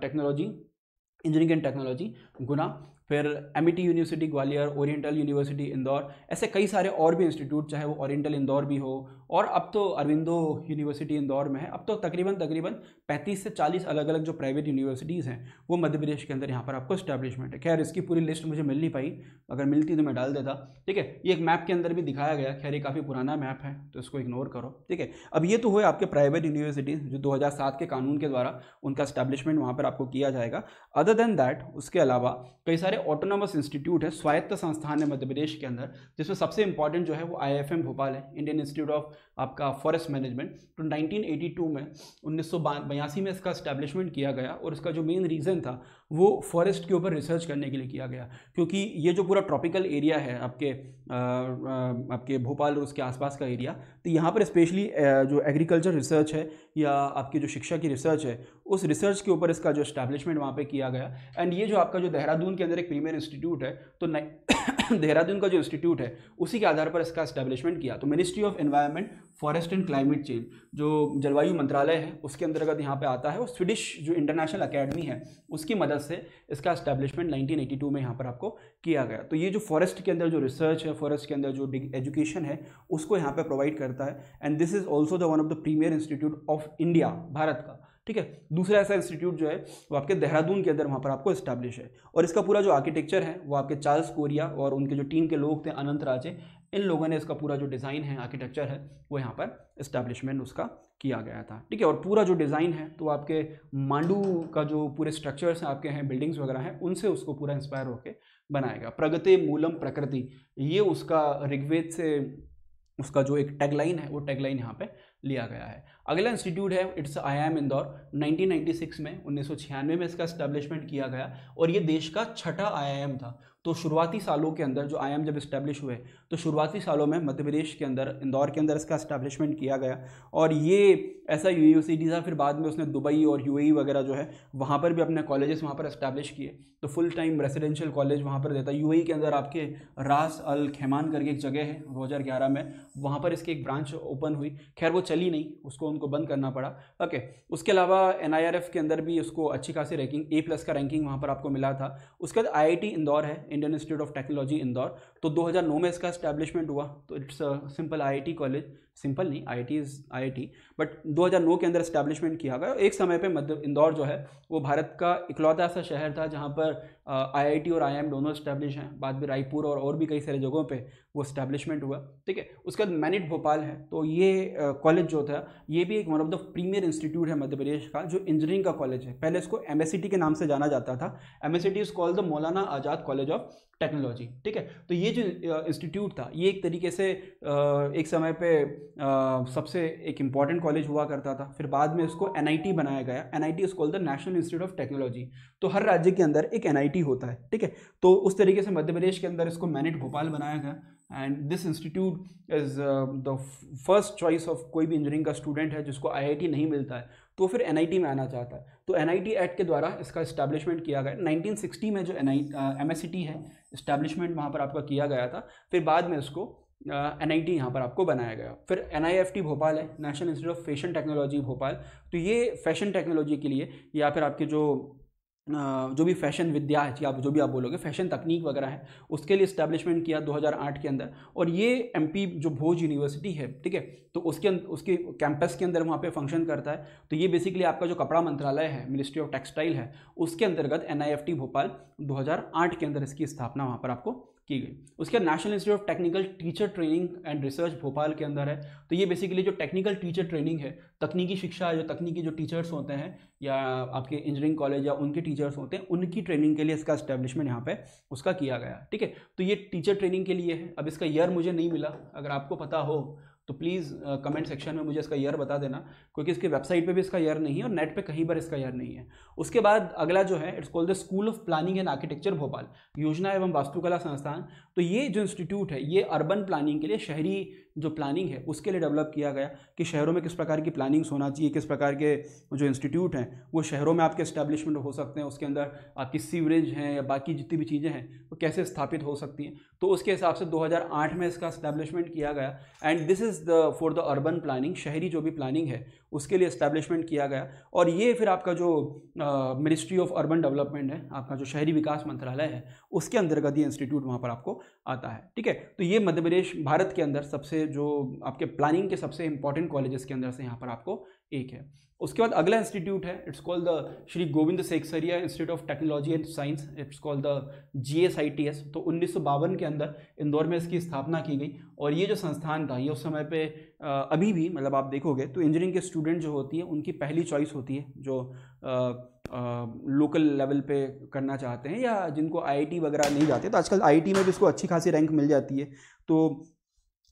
technology engineering and technology Guna. फिर M university Gwalior oriental university Indore, ऐसे कई सारे और भी इंस्टीट्यूट चाहे वो ओरिएंटल इंदौर भी हो और अब तो अरविंदो यूनिवर्सिटी इंदौर में है। अब तो तकरीबन तकरीबन 35 से 40 अलग अलग जो प्राइवेट यूनिवर्सिटीज़ हैं, वो मध्य प्रदेश के अंदर यहाँ पर आपको स्टैब्लिशमेंट है। खैर, इसकी पूरी लिस्ट मुझे मिल नहीं पाई। अगर मिलती तो मैं डाल देता। ठीक है, ये एक मैप के अंदर भी दिखाया गया। खैर, ये काफ़ी पुराना मैप है तो इसको इग्नोर करो। ठीक है, अब ये तो हुए आपके प्राइवेट यूनिवर्सिटीज़ जो दो हज़ार सात के कानून के द्वारा उनका स्टैब्लिशमेंट वहाँ पर आपको किया जाएगा। अदर देन दैट उसके अलावा कई सारे सारे ऑटोनॉमस इंस्टीट्यूट है, स्वायत्त संस्थान है मध्य प्रदेश के अंदर, जिसमें सबसे इंपॉर्टेंट जो है वो आईएफएम भोपाल है इंडियन इंस्टीट्यूट ऑफ़ आपका फॉरेस्ट मैनेजमेंट तो 1982 में, उन्नीस सौ बयासी में इसका स्टैब्लिशमेंट किया गया और इसका जो मेन रीज़न था वो फॉरेस्ट के ऊपर रिसर्च करने के लिए किया गया। क्योंकि ये जो पूरा ट्रॉपिकल एरिया है आपके आ, आ, आपके भोपाल और उसके आसपास का एरिया तो यहाँ पर स्पेशली जो एग्रीकल्चर रिसर्च है या आपकी जो शिक्षा की रिसर्च है उस रिसर्च के ऊपर इसका जो इस्टेब्लिशमेंट वहाँ पर किया गया। एंड ये जो आपका जो देहरादून के अंदर एक प्रीमियर इंस्टीट्यूट है तो देहरादून का जो इंस्टीट्यूट है उसी के आधार पर इसका इस्टेब्लिशमेंट किया। तो ministry of environment forest and climate change जो जलवायु मंत्रालय है उसके अंतर्गत यहाँ पे आता है। और स्वीडिश जो इंटरनेशनल अकेडमी है उसकी मदद से इसका इस्टेब्लिशमेंट 1982 में यहाँ पर आपको किया गया। तो ये जो फॉरेस्ट के अंदर जो रिसर्च है फॉरेस्ट के अंदर जो एजुकेशन है, उसको यहाँ पे प्रोवाइड करता है। And this is also the one of the premier institute of India Bharat का। ठीक है? दूसरा ऐसा इंस्टीट्यूट जो है, वो आपके देहरादून के अंदर वहाँ पर आपको इस्टेब्लिश है। और इसका पूरा जो आर्किटेक्चर है, वो आपके चार्ल्स कोरिया और उनके जो टीम के लोग थे, अनंत राजे इन लोगों ने इसका पूरा जो डिज़ाइन है, आर्किटेक्चर है, वो यहाँ पर इस्टेब्लिशमेंट उसका किया गया था। ठीक है, और पूरा जो डिज़ाइन है तो आपके मांडू का जो पूरे स्ट्रक्चर्स आपके हैं बिल्डिंग्स वगैरह हैं, उनसे उसको पूरा इंस्पायर होकर बनाएगा प्रगति मूलम प्रकृति, ये उसका ऋग्वेद से उसका जो एक टैगलाइन है, वो टैगलाइन यहाँ पे लिया गया है। अगला इंस्टीट्यूट है इट्स आई एम इंदौर 1996 में, उन्नीस सौ छियानवे में इसका स्टैब्लिशमेंट किया गया, और ये देश का छठा आई था। तो शुरुआती सालों के अंदर जो आई जब इस्टेब्लिश हुए तो शुरुआती सालों में मध्य प्रदेश के अंदर, इंदौर के अंदर इसका इस्टेब्लिशमेंट किया गया। और ये ऐसा यू था, फिर बाद में उसने दुबई और यू वगैरह जो है, वहाँ पर भी अपने कॉलेजेस वहाँ पर इस्टेब्लिश किए। तो फुल टाइम रेसिडेंशियल कॉलेज वहाँ पर देता यू के अंदर आपके रास अल खेमान करके एक जगह है, दो हज़ार ग्यारह में। वहाँ पर इसकी एक ब्रांच ओपन हुई। खैर, वो चली नहीं, उसको उनको बंद करना पड़ा। ओके उसके अलावा एनआईआरएफ के अंदर भी उसको अच्छी खासी रैंकिंग ए प्लस का रैंकिंग वहाँ पर आपको मिला था। उसके बाद आईआईटी इंदौर है Indian institute of technology Indore तो 2009 में इसका स्टैब्लिशमेंट हुआ। तो it's simple IIT college simple नहीं आईआईटी इज़ आईआईटी बट 2009 के अंदर स्टैब्लिशमेंट किया गया। एक समय पे मध्य, इंदौर जो है, वो भारत का इकलौता ऐसा शहर था जहाँ पर आईआईटी और आईएम दोनों स्टैब्लिश हैं। बाद में रायपुर और और भी कई सारे जगहों पर वो स्टैब्लिशमेंट हुआ। ठीक है? उसके बाद मैनिट भोपाल है। तो ये कॉलेज जो था, ये भी एक one of the premier institute है मध्य प्रदेश का, जो इंजीनियरिंग का कॉलेज है। पहले इसको एम के नाम से जाना जाता था। M S is called the Maulana Azad college of technology ठीक है? तो ये जो इंस्टीट्यूट था, ये एक तरीके से एक समय पे सबसे एक इंपॉर्टेंट कॉलेज हुआ करता था। फिर बाद में इसको एन बनाया गया। N I T is called the national institute of technology तो हर राज्य के अंदर एक एनआईटी होता है, ठीक है? तो उस तरीके से मध्य प्रदेश के अंदर इसको मैनेट भोपाल बनाया गया। And this institute is the first choice of कोई भी इंजीनियरिंग का स्टूडेंट है जिसको आईआईटी नहीं मिलता है। तो फिर एनआईटी में आना चाहता है। तो एन एक्ट के द्वारा इसका इस्टेब्लिशमेंट किया गया। 1960 में जो एन आई है इस्टेब्लिशमेंट वहाँ पर आपका किया गया था। फिर बाद में इसको एन आई टी यहाँ पर आपको बनाया गया। फिर N I F T Bhopal है national institute of fashion technology Bhopal. तो ये फ़ैशन टेक्नोलॉजी के लिए या फिर आपके जो जो भी फ़ैशन विद्या है आप जो भी आप बोलोगे, फ़ैशन तकनीक वगैरह है, उसके लिए इस्टेब्लिशमेंट किया 2008 के अंदर। और ये एमपी जो भोज यूनिवर्सिटी है, ठीक है तो उसके उसके कैंपस के अंदर वहाँ पे फ़ंक्शन करता है। तो ये बेसिकली आपका जो कपड़ा मंत्रालय है मिनिस्ट्री ऑफ़ टेक्सटाइल है, उसके अंतर्गत एनआईएफटी भोपाल 2008 के अंदर इसकी स्थापना वहाँ पर आपको की गई। उसके बाद national institute of technical teacher training and research Bhopal के अंदर है। तो ये बेसिकली जो टेक्निकल टीचर ट्रेनिंग है, तकनीकी शिक्षा जो तकनीकी जो टीचर्स होते हैं, या आपके इंजीनियरिंग कॉलेज या उनके टीचर्स होते हैं, उनकी ट्रेनिंग के लिए इसका इस्टेब्लिशमेंट यहाँ पे उसका किया गया। ठीक है? तो ये टीचर ट्रेनिंग के लिए है। अब इसका ईयर मुझे नहीं मिला। अगर आपको पता हो तो प्लीज़ कमेंट सेक्शन में मुझे इसका ईयर बता देना, क्योंकि इसके वेबसाइट पे भी इसका ईयर नहीं है और नेट पे कहीं पर इसका ईयर नहीं है। उसके बाद अगला जो है it's called the school of planning and architecture Bhopal. योजना एवं वास्तुकला संस्थान तो ये जो इंस्टीट्यूट है, ये अर्बन प्लानिंग के लिए शहरी जो प्लानिंग है, उसके लिए डेवलप किया गया कि शहरों में किस प्रकार की प्लानिंग्स होना चाहिए, किस प्रकार के जो इंस्टीट्यूट हैं, वो शहरों में आपके इस्टेब्लिशमेंट हो सकते हैं, उसके अंदर आपकी सीवरेज हैं या बाकी जितनी भी चीज़ें हैं, वो कैसे स्थापित हो सकती हैं। तो उसके हिसाब से 2008 में इसका इस्टेब्लिशमेंट किया गया। And this is the for the urban planning शहरी जो भी प्लानिंग है उसके लिए इस्टेब्लिशमेंट किया गया। और ये फिर आपका जो मिनिस्ट्री ऑफ़ अर्बन डेवलपमेंट है, आपका जो शहरी विकास मंत्रालय है, उसके अंतर्गत ये इंस्टीट्यूट वहाँ पर आपको आता है, ठीक है? तो ये मध्य प्रदेश, भारत के अंदर सबसे जो आपके प्लानिंग के सबसे इंपॉर्टेंट कॉलेजेस के अंदर से यहाँ पर आपको एक है। उसके बाद अगला इंस्टीट्यूट है it's called the Shri Govind Seksaria institute of technology and science it's called the G S I T S तो उन्नीस सौ बावन के अंदर इंदौर में इसकी स्थापना की गई, और ये जो संस्थान था, ये उस समय पे अभी भी मतलब आप देखोगे तो इंजीनियरिंग के स्टूडेंट जो होती है, उनकी पहली चॉइस होती है, जो लोकल लेवल पे करना चाहते हैं, या जिनको आईआईटी वगैरह नहीं जाते तो आजकल आईआईटी में भी इसको अच्छी खासी रैंक मिल जाती है तो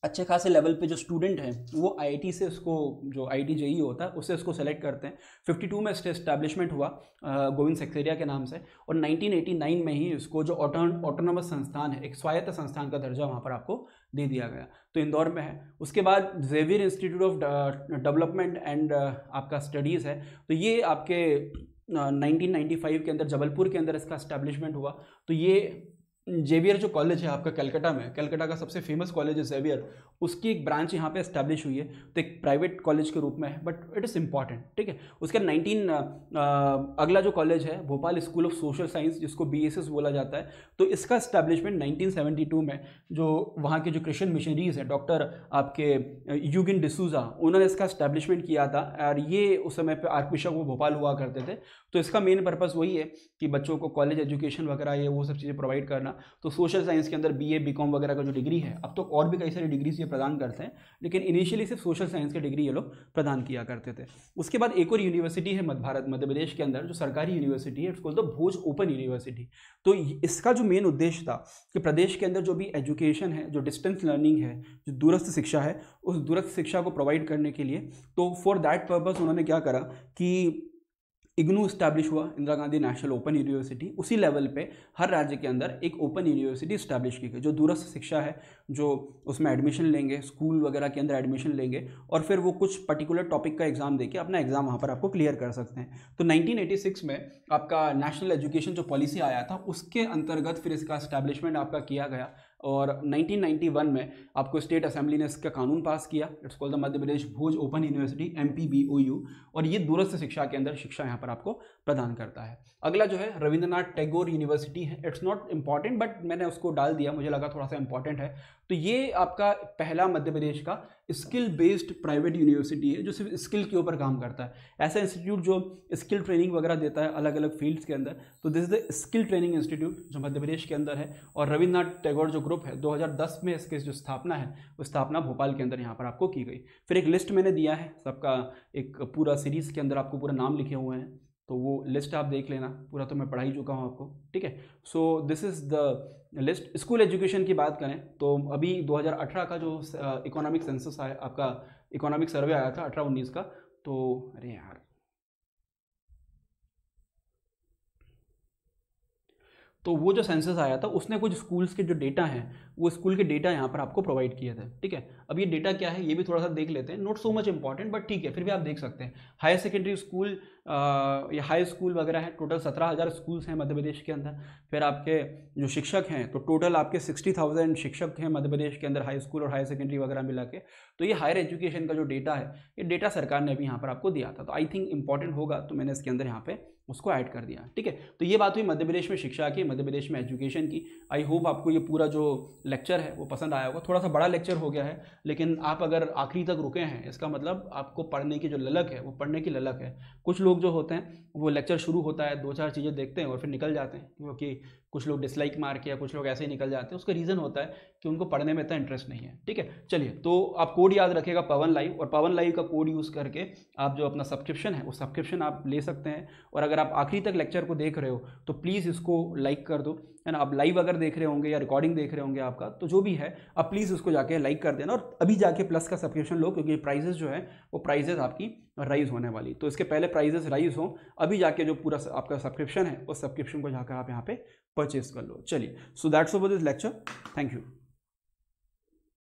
अच्छे खासे लेवल पे जो स्टूडेंट हैं, वो आईआईटी से उसको, जो आई टी जेई होता है उससे उसको सेलेक्ट करते हैं। 52 में इस्टेब्लिशमेंट हुआ गोविंद सेक्सेरिया के नाम से और 1989 में ही इसको जो ऑटोनोमस संस्थान है, एक स्वायत्त संस्थान का दर्जा वहाँ पर आपको दे दिया गया। तो इंदौर में है। उसके बाद Xavier institute of development and आपका स्टडीज़ है। तो ये आपके नाइनटीन के अंदर, जबलपुर के अंदर इसका इस्टेब्लिशमेंट हुआ। तो ये जेवियर जो कॉलेज है आपका कलकत्ता में कलकत्ता का सबसे फ़ेमस कॉलेज है जेवियर, उसकी एक ब्रांच यहाँ पे एस्टेब्लिश हुई है तो एक प्राइवेट कॉलेज के रूप में है बट इट इज़ इंपॉर्टेंट ठीक है? उसके नाइनटीन अगला जो कॉलेज है, Bhopal school of social science जिसको बीएसएस बोला जाता है तो इसका इस्टेब्लिशमेंट नाइनटीन में जो वहाँ के जो क्रिश्चियन मिशनरीज हैं डॉक्टर आपके यूगिन डिसूजा उन्होंने इसका इस्टेब्लिशमेंट किया था, और ये उस समय पर आर्क बिशप वो भोपाल हुआ करते थे। तो इसका मेन पर्पज़ वही है कि बच्चों को कॉलेज एजुकेशन वगैरह ये वो सब चीज़ें प्रोवाइड करना तो सोशल साइंस के अंदर बी ए वगैरह का जो डिग्री है, अब तो और भी कई सारी डिग्रीज ये प्रदान करते हैं, लेकिन इनिशियली सिर्फ़ सोशल साइंस की डिग्री ये लोग प्रदान किया करते थे। उसके बाद एक और यूनिवर्सिटी है मध्य भारत, मध्य प्रदेश के अंदर, जो सरकारी यूनिवर्सिटी है उसको तो भोज ओपन यूनिवर्सिटी तो इसका जो मेन उद्देश्य था कि प्रदेश के अंदर जो भी एजुकेशन है, जो डिस्टेंस लर्निंग है, जो दूरस्थ शिक्षा है, उस दूरस्थ शिक्षा को प्रोवाइड करने के लिए तो फॉर दैट पर्पज़ उन्होंने क्या करा कि इग्नू इस्टेब्लिश हुआ, Indira Gandhi national open university, उसी लेवल पे हर राज्य के अंदर एक ओपन यूनिवर्सिटी इस्टेब्लिश की गई, जो दूरस्थ शिक्षा है, जो उसमें एडमिशन लेंगे स्कूल वगैरह के अंदर एडमिशन लेंगे, और फिर वो कुछ पर्टिकुलर टॉपिक का एग्ज़ाम देके अपना एग्ज़ाम वहाँ पर आपको क्लियर कर सकते हैं। तो 1986 में आपका नेशनल एजुकेशन जो पॉलिसी आया था, उसके अंतर्गत फिर इसका इस्टेब्लिशमेंट आपका किया गया। और 1991 में आपको स्टेट असेंबली ने इसका कानून पास किया। It's called the Madhya Pradesh Bhoj open university MPBOU और ये दूरस्थ शिक्षा के अंदर शिक्षा यहाँ पर आपको प्रदान करता है। अगला जो है, रविंद्रनाथ टैगोर यूनिवर्सिटी है। इट्स नॉट इंपॉर्टेंट बट मैंने उसको डाल दिया। मुझे लगा थोड़ा सा इंपॉर्टेंट है। तो ये आपका पहला मध्य प्रदेश का स्किल बेस्ड प्राइवेट यूनिवर्सिटी है, जो सिर्फ़ स्किल के ऊपर काम करता है। ऐसा इंस्टीट्यूट जो स्किल ट्रेनिंग वगैरह देता है अलग अलग फील्ड्स के अंदर तो this is the skill training institute जो मध्य प्रदेश के अंदर है। और रविन्द्रनाथ टैगोर जो ग्रुप है 2010 में इसकी जो स्थापना है, वो स्थापना भोपाल के अंदर यहाँ पर आपको की गई। फिर एक लिस्ट मैंने दिया है, सबका एक पूरा सीरीज़ के अंदर आपको पूरा नाम लिखे हुए हैं। तो वो लिस्ट आप देख लेना। पूरा तो मैं पढ़ा ही चुका हूँ आपको, ठीक है? So this is the list school education की बात करें तो अभी 2018 का जो इकोनॉमिक सेंसस आया, आपका इकोनॉमिक सर्वे आया था, अठारह उन्नीस का तो अरे यार तो वो जो सेंसस आया था, उसने कुछ स्कूल्स के जो डेटा हैं, वो स्कूल के डेटा यहाँ पर आपको प्रोवाइड किए थे, ठीक है? अब ये डेटा क्या है, ये भी थोड़ा सा देख लेते हैं। Not so much important but ठीक है, फिर भी आप देख सकते हैं। हायर सेकेंडरी स्कूल या हाई स्कूल वगैरह है टोटल सत्रह हज़ार स्कूल्स हैं मध्य प्रदेश के अंदर। फिर आपके जो शिक्षक हैं तो टोटल आपके सिक्सटी थाउज़ेंड शिक्षक हैं मध्य प्रदेश के अंदर हाई स्कूल और हायर सेकेंडरी वगैरह मिला के। तो ये हायर एजुकेशन का जो डेटा है, ये डेटा सरकार ने अभी यहाँ पर आपको दिया था। तो आई थिंक इंपॉर्टेंट होगा तो मैंने इसके अंदर यहाँ पे उसको ऐड कर दिया। ठीक है? तो ये बात हुई मध्य प्रदेश में शिक्षा की, मध्य प्रदेश में एजुकेशन की। आई होप आपको ये पूरा जो लेक्चर है वो पसंद आया होगा। थोड़ा सा बड़ा लेक्चर हो गया है, लेकिन आप अगर आखिरी तक रुके हैं, इसका मतलब आपको पढ़ने की जो ललक है, वो पढ़ने की ललक है। कुछ लोग जो होते हैं, वो लेक्चर शुरू होता है, दो चार चीज़ें देखते हैं और फिर निकल जाते हैं, क्योंकि कुछ लोग डिसलाइक मार के या कुछ लोग ऐसे ही निकल जाते हैं, उसका रीज़न होता है कि उनको पढ़ने में इतना इंटरेस्ट नहीं है, ठीक है? चलिए तो आप कोड याद रखेगा पवन लाइव और पवन लाइव का कोड यूज़ करके आप जो अपना सब्सक्रिप्शन है, वो सब्सक्रिप्शन आप ले सकते हैं और अगर आप आखिरी तक लेक्चर को देख रहे हो तो प्लीज़ इसको लाइक कर दो, है ना? आप लाइव अगर देख रहे होंगे या रिकॉर्डिंग देख रहे होंगे आपका तो जो भी है, आप प्लीज़ उसको जाके लाइक कर देना और अभी जाके प्लस का सब्सक्रिप्शन लो, क्योंकि प्राइजेज़ जो है, वो प्राइजेज़ आपकी राइज होने वाली। तो इसके पहले प्राइजेस राइज हो, अभी जाके जो पूरा आपका सब्सक्रिप्शन है, उस सब्सक्रिप्शन को जाकर आप यहाँ पे परचेज कर लो। चलिए so that's over this lecture thank you